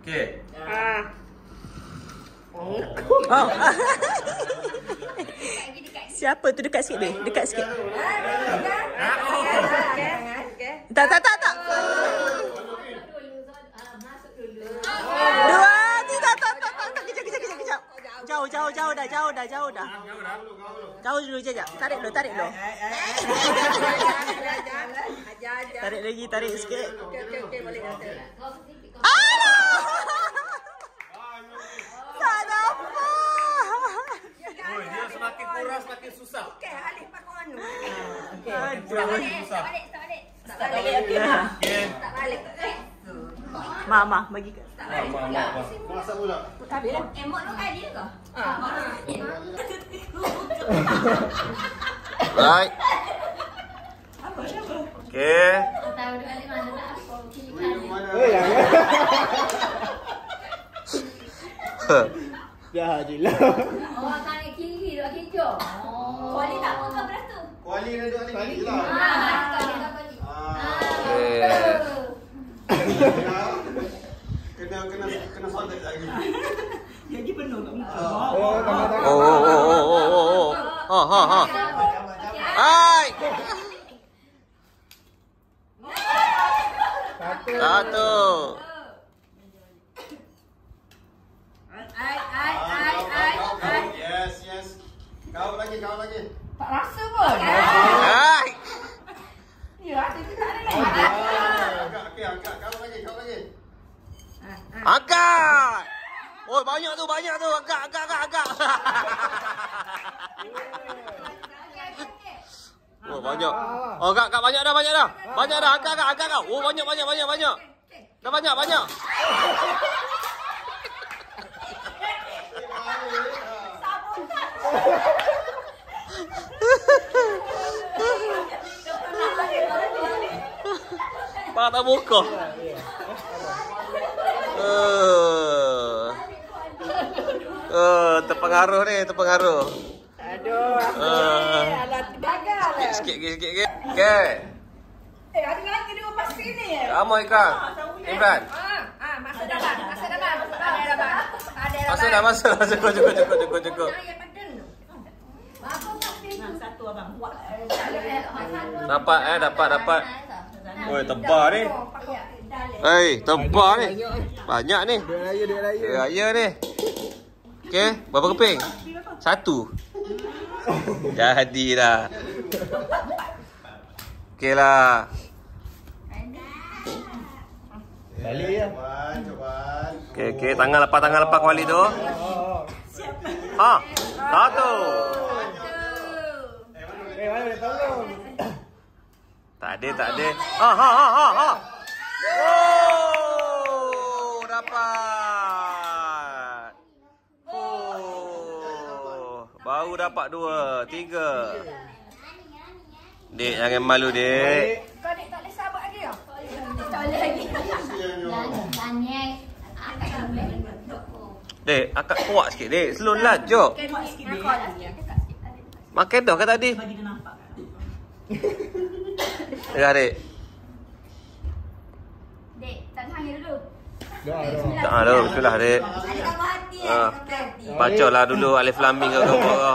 S2: Okey.
S1: Oh. Siapa tu dekat sikit, Bi? Dekat sikit. Tak, tak, tak, tak.
S8: Dulu, masuk dulu.
S1: Dua, tiga, tak, tak, tak, tak. Kejap, kejap, kejap, kejap. Jauh, jauh, jauh, jauh dah, jauh dah, jauh dah. Jauh dulu je, jap. Tarik dulu, tarik dulu. Tarik lagi, tarik sikit. Alah! Tak nampak.
S2: Oi, dia semakin kurang semakin susah.
S4: Okey, Alif pakai anu.
S1: Aduh.
S4: Tak balik, tak balik. Tak <laughs> balik.
S2: Okey.
S4: Tak balik.
S1: Mak, mak, bagi ke.
S4: Tak balik.
S5: Masak pula.
S4: Emot tu kan dia ke?
S2: Right. Okey.
S8: Tahu dia balik mana tak apa. Kiri kanan.
S5: Mana?
S6: Eh, jangan. Dah je lah.
S8: Orang kanan kiri dua kecoh. Oh.
S4: Kuali
S5: dan dua lagi lah. <laughs>
S8: Ah.
S5: Ah.
S2: Eh.
S5: Kena kena kena solat lagi.
S3: Jadi penuh kat muka.
S6: Oh, tangan-tangan.
S2: Oh, oh, oh, oh, oh, oh, oh. Ha, ha, ha. Hai.
S6: Satu.
S2: Satu.
S4: Ai, ai, ai, ai, ai.
S5: Yes, yes. Kau lagi, kau lagi.
S7: Tak rasa pun.
S2: Hai.
S7: Ya, rasa tu tak ada lagi.
S5: Ah, Angkat, okey, angkat. Kau lagi, kau lagi.
S2: Angkat. Oh, banyak tu, banyak tu. Angkat, angkat, angkat, angkat. <laughs> Oh, banyak. Oh, angkat, angkat. Banyak dah, banyak dah. Banyak dah. Angkat, angkat, angkat. angkat. Oh, banyak, banyak, banyak, banyak. Dah banyak, banyak. <laughs> Patah muka. Uh. Uh, terpengaruh ni, terpengaruh.
S7: Aduh, aku
S2: Ah.
S7: ni alah gagal lah.
S2: Sikit, sikit, sikit, sikit. Okay.
S7: Eh, ada lagi dua pasti ni.
S2: Kamu Ikram. Imran.
S7: Ah, ah, masuk dalam, masuk dalam. Ada dalam. Ada dalam.
S2: Masuk dah, masuk. Masuk, cukup, cukup, cukup, cukup, cukup.
S7: Jangan padan tu.
S3: Nah, satu abang.
S2: Dapat eh, dapat, dapat. Oi, tebal ni. Hei, tebal ni. Banyak ni.
S6: Duit raya, duit raya.
S2: Ya, ya ni. Okey, berapa keping? Satu. Jadi dah. Okey lah.
S6: Balik ya.
S2: Okey, okey. Tangan lepas, tangan lepas kuali tu. Ha. Satu.
S6: Mana boleh tolong?
S2: Tak ada, tak ada. Ha, ha, ha, ha, ha. Oh, dapat. Oh, baru dapat dua, tiga. Dek, jangan malu, dek.
S7: Kau ni tak boleh sabar lagi ya?
S8: Tak boleh lagi. Tanya. Boleh?
S2: Dek, akak kuat sikit, dek. Slow lah, jom.
S3: Kuat sikit dia.
S2: Makan dah ke tadi?
S3: Bagi dia nampak. <laughs>
S2: Ya, dek.
S8: Dek, tak hangil dulu.
S6: Doa, doa.
S2: Tak ada, bismillah, dek.
S4: Ada kamu hati eh.
S2: Ah.
S4: Okey, hati.
S2: Bacalah dulu alif lam mim ke apa ke.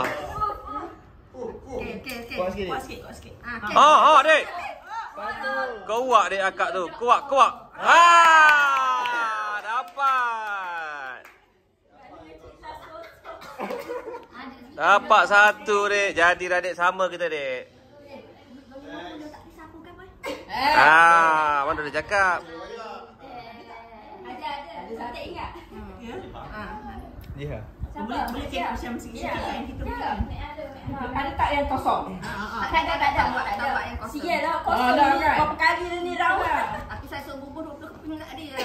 S7: Okey, okey, okey.
S6: Kuat sikit.
S3: Kuat sikit.
S7: Ah.
S2: Ha, ha, dek. Kuat dek akak tu. Kuat, kuat. Ah, dapat. Dapat satu dek. Jadi dah dek sama kita dek. Ah, mana dia cakap?
S8: Ada, ada. Tak ingat.
S3: Ya.
S6: Ya.
S3: Boleh boleh cakap macam sikit-sikit kain kita bukan.
S7: Ada tak yang kosong?
S8: Tak ada, tak ada.
S7: Nampak nampak yang kosong.
S4: Sial lah
S7: Ah,
S4: kosong
S7: kan?
S4: Berapa kali dah ni rawat.
S7: Aku saya suruh bubur 20 keping kat dia.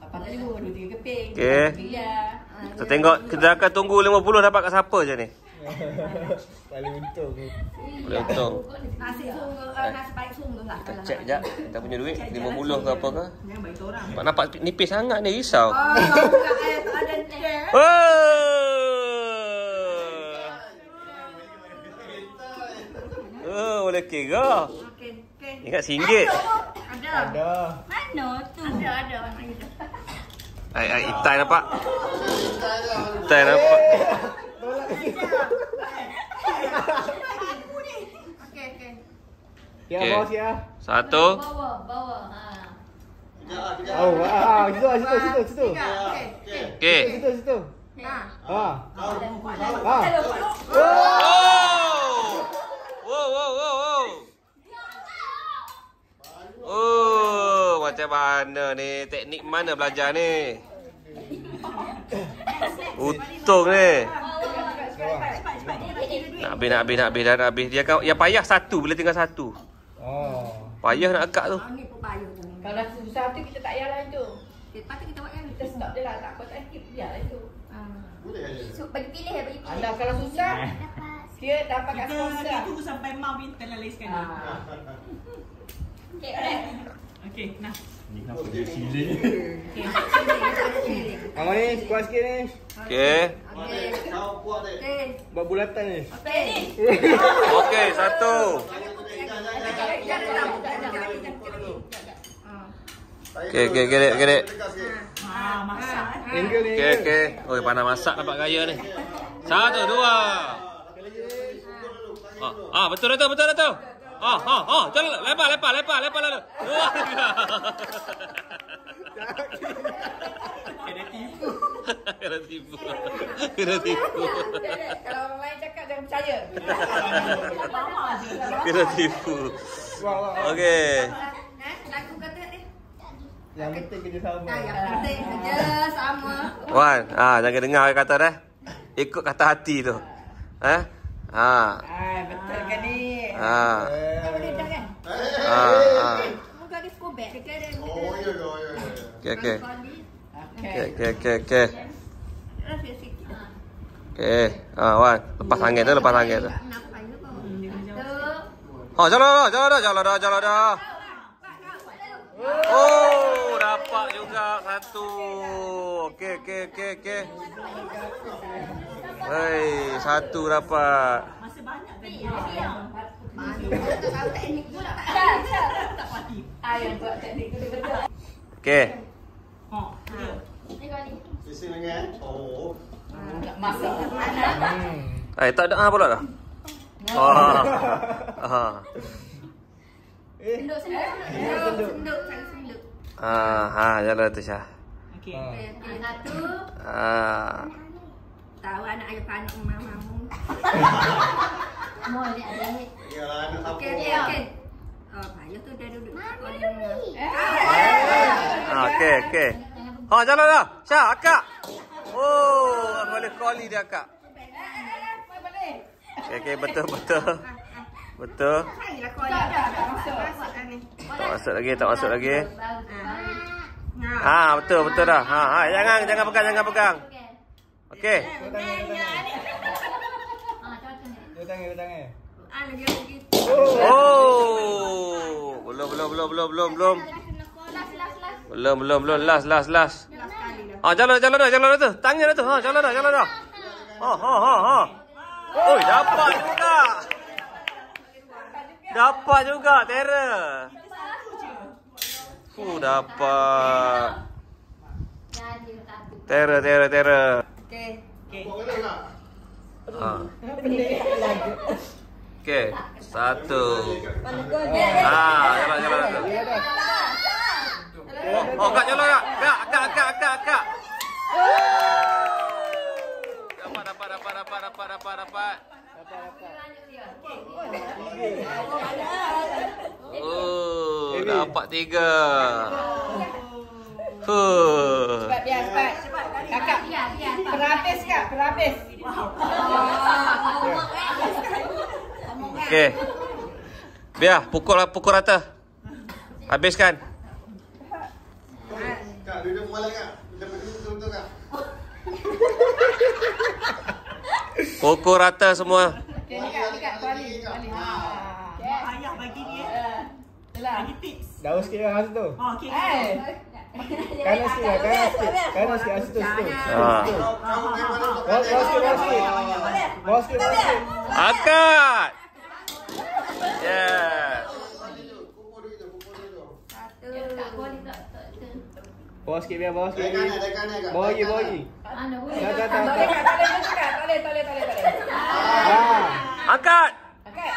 S7: Apa tadi bubur 2 3 keping.
S2: Okey.
S7: Ya.
S2: Kita tengok kita akan tunggu 50 dapat kat siapa je ni. <laughs>
S6: Paling untung.
S2: Boleh untung.
S7: Nasi sungguh, eh, nasi paling sungguh lah.
S2: Kita check jap kita punya duit 50 ke apa ke. Nampak nampak nipis sangat ni risau.
S7: Oh, <laughs> eh.
S2: Oh. Oh, boleh kira.
S7: Okey, okey.
S2: Ingat singgit.
S7: Ada.
S6: Ada.
S4: Mana tu?
S7: Ada, ada.
S2: Itai nampak.
S7: Okey, okey.
S6: Ya,
S2: Okey.
S6: bawah sikit ah.
S2: Satu.
S8: Bawah, bawah. Ha.
S5: Kejap ah.
S6: Oh, ah, situ, situ, situ, situ.
S7: Tiga. Okey, okey.
S2: Okey.
S6: Situ, situ.
S4: Ha.
S6: Ha.
S4: Ha.
S6: Ha.
S2: Oh! Wow, wow, wow, wow. Oh, macam mana ni? Teknik mana belajar ni? Untung ni. Nak habis, nak habis, nak habis, dah nak habis. Dia kan, yang payah satu bila tinggal satu.
S6: Oh.
S2: Payah nak akak tu.
S4: Pun tu.
S7: Kalau susah tu kita tak payahlah itu.
S4: Lepas tu kita buat yang
S7: Kita stop je lah. Tak apa tak skip. Biarlah itu.
S5: Boleh aja.
S4: So, bagi pilih ya, bagi pilih.
S7: Anda kalau susah, dia dapat kat
S3: Kita
S7: sponsor.
S3: kita tunggu sampai Mam minta lalai sekali.
S7: Ah.
S4: Okey, alright.
S3: Okey, nah.
S4: Okey.
S6: Abang ni, kuat sikit ni.
S2: Okey.
S4: Okey.
S5: Kau buat deh.
S4: Okey.
S6: Buat bulatan ni.
S4: Okey ni.
S2: Okey, satu. Okey, okey, okey, dek, okey, dek.
S3: Ah, masak eh.
S6: Angle ni.
S2: Okey, okey. Oi, pandai masak dapat gaya ni. Satu, dua. Ah, ah betul betul betul betul. Ah, ah, ah, jalan lepas lepas lepas lepas lalu. Dua.
S3: Kena tipu.
S2: Kena tipu. Kena tipu.
S7: Kalau orang lain cakap jangan percaya.
S2: Kena tipu. Okey.
S4: Lagu kata ni.
S6: Yang penting kerja sama.
S4: Nah, yang penting saja sama.
S2: Wan, ah jangan dengar kata dah. Ikut kata hati tu. Eh? Ha.
S7: Ah, betul kan ni?
S2: Ha.
S4: Kan?
S2: Ha. Ha.
S4: Muka dia skobek.
S5: Oh, ya, ya, ya, ya.
S2: Okey okey.
S7: Okey.
S2: Okey okey okey okey.
S4: Rasa sikit.
S2: Okey. Ah Wan, lepas tangan tu, lepas tangan tu.
S4: Kau.
S2: Ha, jalan dah, jalan dah, jalan dah, jalan dah. Oh, dapat juga satu. Okey, okey, okey, okey. Hei, satu dapat.
S3: Masih banyak tadi.
S4: Mana tak tahu teknik pula.
S3: Tak pati.
S7: Ah, yang buat teknik tu dia betul.
S2: Okey.
S3: Oh, dia.
S5: Sisi lengan. Oh.
S7: Nak masak.
S6: Hmm.
S2: Eh, tak ada ah pula dah. Ah. Ah.
S6: Eh.
S4: Senduk, senduk. Senduk, senduk. Cari senduk.
S2: Ah, ha, jalan tu Syah.
S3: Okey.
S4: Okey, okey. Satu.
S2: Ah.
S4: Tahu anak ayah panik mamamu. <laughs> Mau dia ada ni.
S5: Anak?
S4: Okey, okey, okey. Oh, payah tu dah duduk. Mami.
S2: Ah, okey, okey. Ha, jalan dah. Syah, akak. Oh, boleh koli dia akak. Okey, okey, betul, betul. Betul.
S4: Tak masuk. ni.
S2: Tak masuk lagi, tak masuk lagi. Ha, betul, betul dah. Ha, ha, jangan jangan pegang, jangan pegang. Okey.
S6: Dua tangan, dua tangan.
S4: Ah.
S2: Oh. Belum, belum, belum, belum, belum, belum. Belum, belum, belum. Last, last, last. Ha, jalan, jalan dah, jalan dah tu. Tangan dah tu. Ha, jalan dah, jalan dah. Ha, ha, ha, ha. Oi, dapat juga. Dapat juga, Tera. Uh, dapat. Tera, Tera, Tera.
S4: Okey.
S5: Tak?
S2: Ha. Okey, satu.
S4: Okey.
S2: Ha, jalan, jalan. Oh, oh, kak jalan kak. Kak, kak, kak, kak, kak. Dapat, dapat, dapat, dapat, dapat, dapat, dapat. Oh, dapat tiga. Huh.
S7: Cepat biar, cepat. Kakak. Perhabis kak, perhabis.
S2: Okey. Biar pukul pukul rata. Habiskan.
S5: Kak, duduk malam kak. Betul-betul kak. <laughs>
S2: Pukul rata semua.
S7: Okey, ni. Kuali, kuali. Ha.
S3: Ayah bagi ni eh.
S7: Itulah.
S3: Bagi tips.
S6: Daun sikit lah situ.
S3: Oh, okey.
S7: Eh.
S6: Kanan sikit lah, kanan sikit. Kanan sikit lah situ, situ.
S2: Ha.
S5: Kau kau main mana tu?
S6: Bawa bawa sikit, bawa sikit. Bawa sikit, bawa sikit.
S2: Akad. Yeah.
S5: Dulu.
S6: Bawa sikit biar, bawa sikit
S5: Dari
S6: lagi. Bawa lagi, Tak, tak, tak.
S7: Tak boleh tak boleh. Tak boleh, tak boleh, tak.
S6: Ah.
S2: Angkat.
S7: Okey.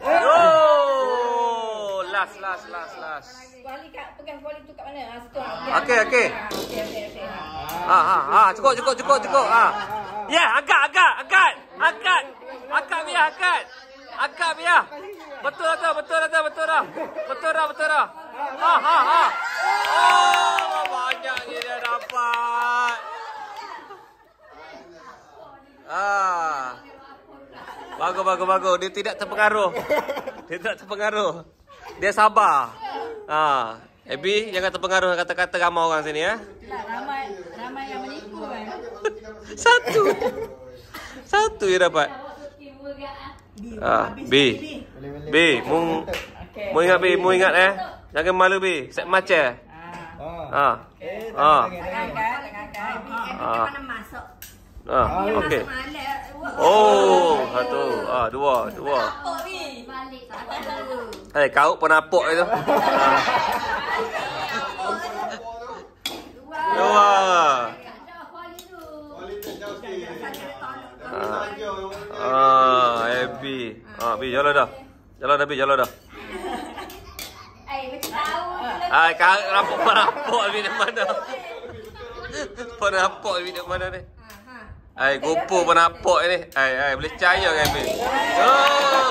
S2: Oh, last last, last, last, last.
S7: Kuali kat pegang kuali tu kat mana? Ah, situ. ah.
S2: Okey, okey.
S7: Ah, Okey, okey, okey. Ah.
S2: Ha, ha, ha. Cukup, cukup, cukup, cukup. Ha. Ya, yeah, angkat, angkat, angkat. Angkat. Angkat biar, angkat. Angkat biar. Betul dah, betul dah, betul dah. Betul dah, betul dah. Ha, ha, ha. Oh, banyak ni dia dapat. Ah. Bagus, bagus, bagus. Dia tidak terpengaruh. Dia tidak terpengaruh. Dia sabar. Ha. Abby, jangan terpengaruh dengan kata-kata ramai orang sini ya.
S7: Tak, ramai ramai yang menipu kan.
S2: Satu. Satu je dapat. Ah, B. B, mu mu ingat B, mu ingat eh. Jangan malu B. Set macam.
S7: Ah.
S2: Ha.
S6: Eh,
S2: Ah.
S7: Tangan angkat, tangan angkat.
S2: Ah.
S4: Mana masuk?
S2: Ha. Okey.
S4: Malah.
S2: Oh, satu. Ah, dua, dua.
S4: Oh, ni.
S8: Balik tak
S2: Eh, kau penapuk itu. Ah. Dua. Ah. Ah, Abby. Ah, B jalan dah. Jalan dah B, jalan dah.
S8: Eh, macam tahu.
S2: Ah, kau rampok penapuk Abby di mana? Penapuk Abby di mana ni? Ai, gopo penapuk ni. Ai, ai, boleh percaya kan Abby? Oh.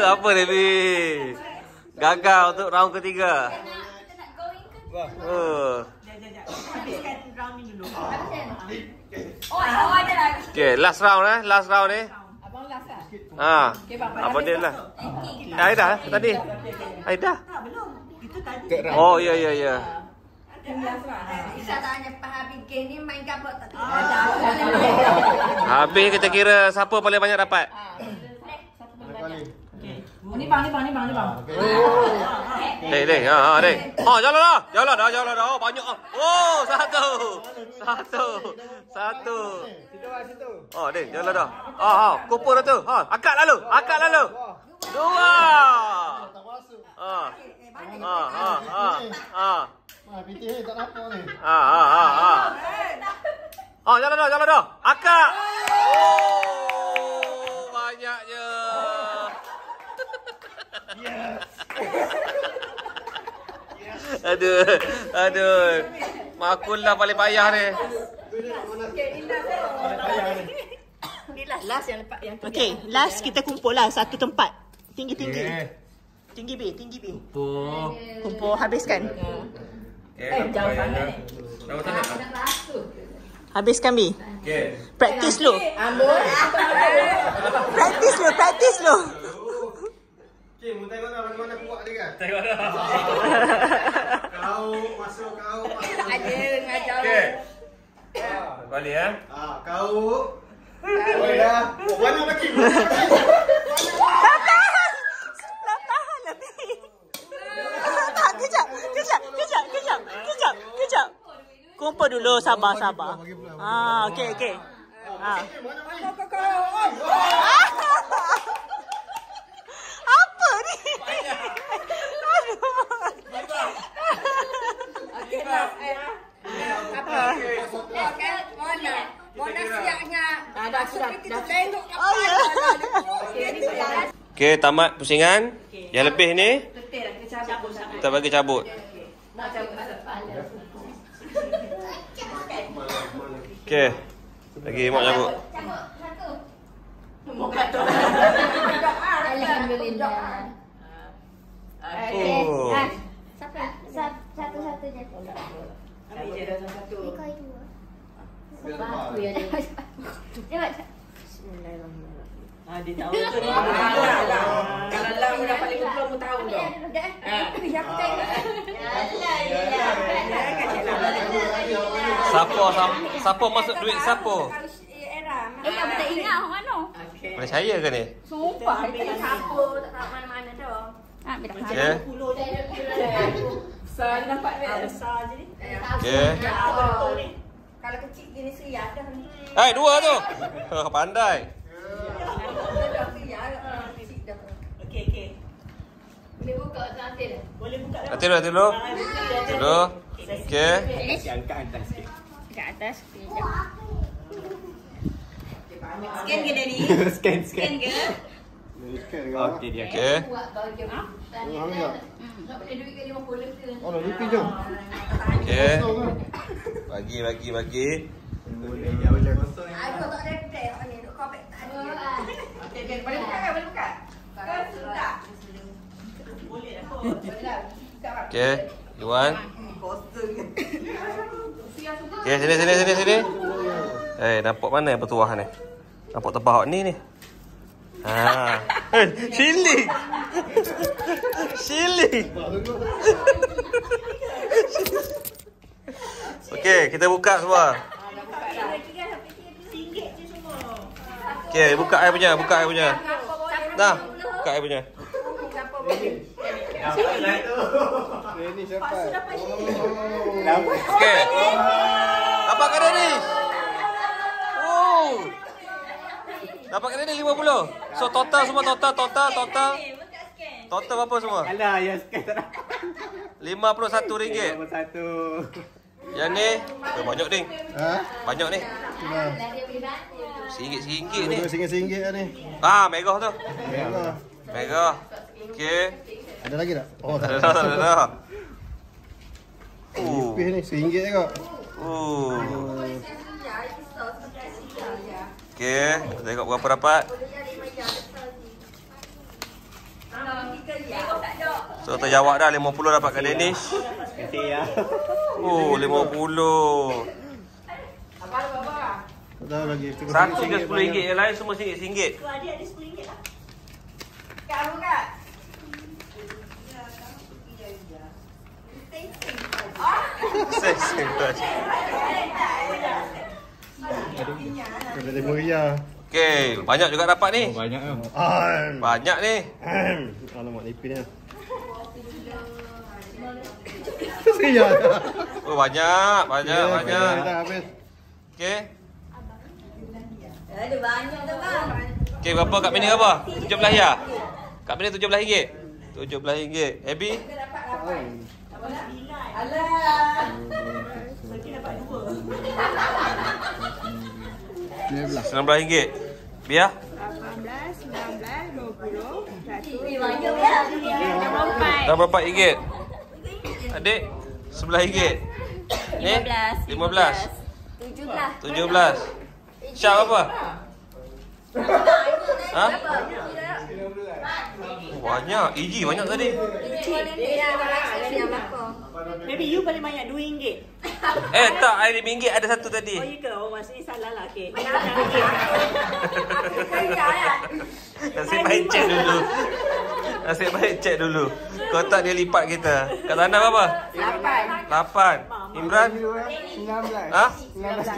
S2: Apa ni, Bi? Gagal untuk round ketiga. Oh. Okay, last round eh. Last round ni.
S7: Abang last lah.
S2: Ha.
S7: Okey, bang.
S2: Apa dia lah? Aida tadi. Aida.
S3: Tak, belum. Tadi.
S6: Round.
S2: Oh, ya ya ya.
S7: Lah. Ah.
S4: Bisa tanya Pak Habib game ni main gabut tak? <laughs>
S2: Habis kita kira siapa paling banyak dapat.
S7: Ah.
S3: Okey.
S7: Oh, ni bang, ni bang, ni bang, ni bang.
S2: Dek, dek. Ha, ha, dek. Ha, jalan dah. Jalan dah, jalan dah. Oh, banyak ah. Oh, satu. Satu. Satu.
S6: Situ lah, situ.
S2: Oh, dek, jalan dah. Ha, ha, kumpul dah tu. Ha, akak lalu. Akak lalu. Dua. Ha. Ha, ha, ha. Ha.
S5: Ah, PT ni tak nampak ni.
S2: Ha, ha, ha, ha. Oh, jalan dah, jalan dah. Akak. Oh, banyaknya. Aduh, aduh. Makulah paling payah ni.
S7: Last yang lepas yang tu.
S3: Okey, last kita kumpul lah satu tempat. Tinggi-tinggi.
S6: Yeah.
S3: Tinggi B, tinggi B.
S2: Oh.
S3: Kumpul habiskan.
S7: Eh, jauh sangat ni.
S2: Tak?
S3: Habiskan B.
S2: Okey.
S3: Practice dulu.
S7: Ambul.
S3: Practice dulu, practice dulu.
S5: Okey, mu tengok dah bagaimana kuat dia kan?
S2: Tengok dah.
S5: Kau masuk kau masuk.
S7: Ada ngajar.
S2: Okey. Balik eh.
S5: Ah, kau. Oh dah. Oh, banyak lagi.
S3: Tak tahan. Tak tahan lebih. Tak, kejap, kejap, kejap, kejap, kejap, kejap. Kumpul dulu, sabar, sabar. Ah, okey, okey. Ah. <laughs> Apa ni? Aduh.
S7: Okey, last. Eh. Apa? Okey, mana? Mana siapnya? Dah, dah, sudah. Dah. Tengok apa.
S3: Oh, ya.
S7: Okey, ni sudah.
S2: Okey, tamat pusingan. Yang lebih ni
S7: lah, kita
S2: bagi cabut.
S7: Nak cabut.
S2: Okey. Lagi mak cabut.
S7: Muka tu.
S8: Alhamdulillah.
S2: Oh.
S8: Siapa? Satu-satu je.
S7: Ambil je dah satu.
S8: Aku ya <laughs> dia. Cepat.
S3: Ah, dia tahu tu ni.
S7: Ah, dah. Kalau lam dah paling betul mu tahu dah.
S8: Eh, yang tengok.
S2: Siapa siapa, siapa masuk duit siapa?
S8: Eh, aku tak ingat orang mana.
S7: Okey.
S2: Percaya ke ni?
S8: Sumpah.
S4: Siapa tak tahu mana-mana dah.
S8: Ah, bila
S2: Okey.
S3: Je.
S7: So, nampak
S3: Ah,
S7: dia.
S3: besar je ni.
S2: Okey.
S3: Ah, betul ni.
S4: Kalau kecil gini seri ada ni.
S2: Hai, dua tu. <laughs> Pandai.
S8: Boleh buka dah.
S2: Atas dulu.
S6: Atas
S8: dulu.
S4: Scan ke tadi? <laughs>
S6: scan, scan.
S4: Scan ke?
S6: Okey dia.
S2: Okey.
S8: Buat bagi dia. Tak boleh duit ke
S2: Okey. Bagi, bagi, bagi. Boleh. Ya, boleh.
S4: Aku tak ada tak ni. Kau ambil tadi.
S7: Okey, boleh buka Boleh buka?
S2: Okay, Iwan. Okay, sini, sini, sini, sini. Eh, hey, nampak mana yang bertuah ni? Nampak tebah ni ni. Ha. Eh, Sili. Sili. Okey, kita buka semua. Okey, buka air punya, buka air punya. Dah, buka air punya.
S5: Dapat tu.
S2: Ini dapat. Dapat sikit. Apa kata ni? Oh. Dapat 50. So total semua total total total. Total berapa semua?
S6: Alah, ya sikit tak dapat.
S2: RM51.
S6: RM51.
S2: Yang ni, oh, banyak ni.
S5: Ha?
S2: Banyak ni. Sikit-sikit ni.
S5: Sikit-sikit ni.
S2: Ha, megah tu.
S5: Megah.
S2: Megah. Okay.
S5: Ada lagi tak? Oh,
S2: tak ada. Tak ada. Oh.
S5: Ini ni seringgit je kak.
S2: Oh. Okay, kita tengok berapa dapat. So terjawab dah 50 dapat kat Danish.
S6: Terima kasih ya.
S2: Oh, 50. Satu tiga
S5: sepuluh
S2: ringgit yang lain semua singgit-singgit.
S3: Kau tak? ada sepuluh ringgit
S7: lah. tak?
S2: Kak
S5: Arun tak? Okay Ada
S2: Okey, banyak juga dapat ni.
S6: Oh, banyak
S5: ah.
S2: Banyak ni.
S5: Alamak lipin dah.
S2: Oh banyak, banyak,
S5: yeah,
S2: banyak.
S5: okay habis.
S2: Okey.
S4: Ada banyak dah bang.
S2: Okey, berapa kat mini apa? 17 belah ya. Kat mini 17 ringgit. 17 ringgit. Abby? Dapat 8.
S7: Alah. Alah. Sekian dapat dua.
S2: RM19. Biar.
S4: RM18, RM19, RM20, RM1.
S2: Dah berapa RM4? Adik, RM11. Ni,
S4: 15. RM15.
S2: RM17. RM17. Syak apa? Ha? Oh, banyak. Iji banyak tadi.
S3: Maybe you paling banyak RM2.
S2: Eh tak, air lima ringgit ada satu tadi.
S3: Oh, you ke? Oh, maksudnya salah lah. Okay. <laughs>
S2: Nasib baik cek dulu. Nasib baik cek dulu. Kau tak dia lipat kita. Kat sana berapa?
S7: Lapan.
S2: Lapan. Imran?
S6: 19.
S2: Ha?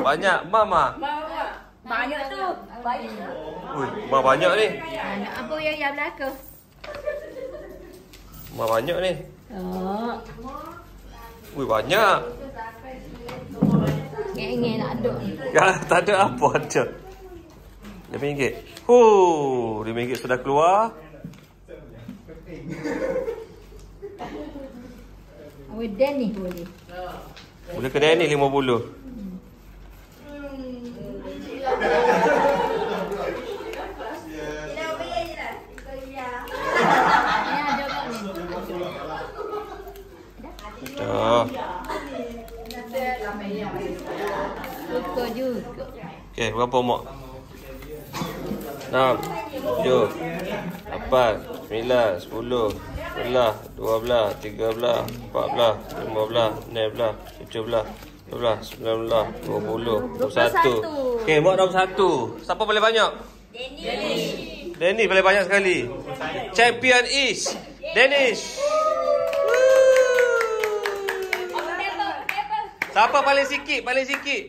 S2: Banyak. Mama? Mama.
S4: Banyak tu. Lah. Banyak.
S2: Lah. Oi, mak banyak ni.
S8: Banyak apa yang yang belaka?
S2: Mak banyak ni.
S8: Tak.
S2: Oi, banyak.
S8: Ngeng-ngeng nak duduk.
S2: Ya, <laughs> tak ada apa ada. RM5. Huh, RM5 sudah keluar.
S8: Awak Danny boleh?
S2: Boleh ke Danny 50? Okay, berapa mak? 6 7 8 9 10 11 12 13 14 15 16 17 dua puluh satu. Okey, buat dua puluh satu. Siapa paling banyak?
S4: Denny.
S2: Dennis paling banyak sekali. Champion is Dennis. Siapa paling sikit? Paling sikit.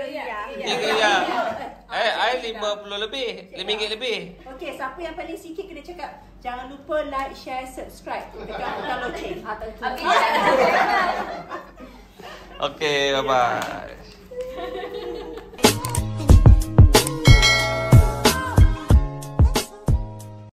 S7: Eh, ya.
S2: Tiga ya. Eh, I lima puluh lebih. Lima ringgit lebih.
S3: Okey, siapa yang paling sikit kena cakap Jangan lupa like, share, subscribe dekat Hantar Loceng. <laughs>
S2: Okay, bye-bye. <laughs>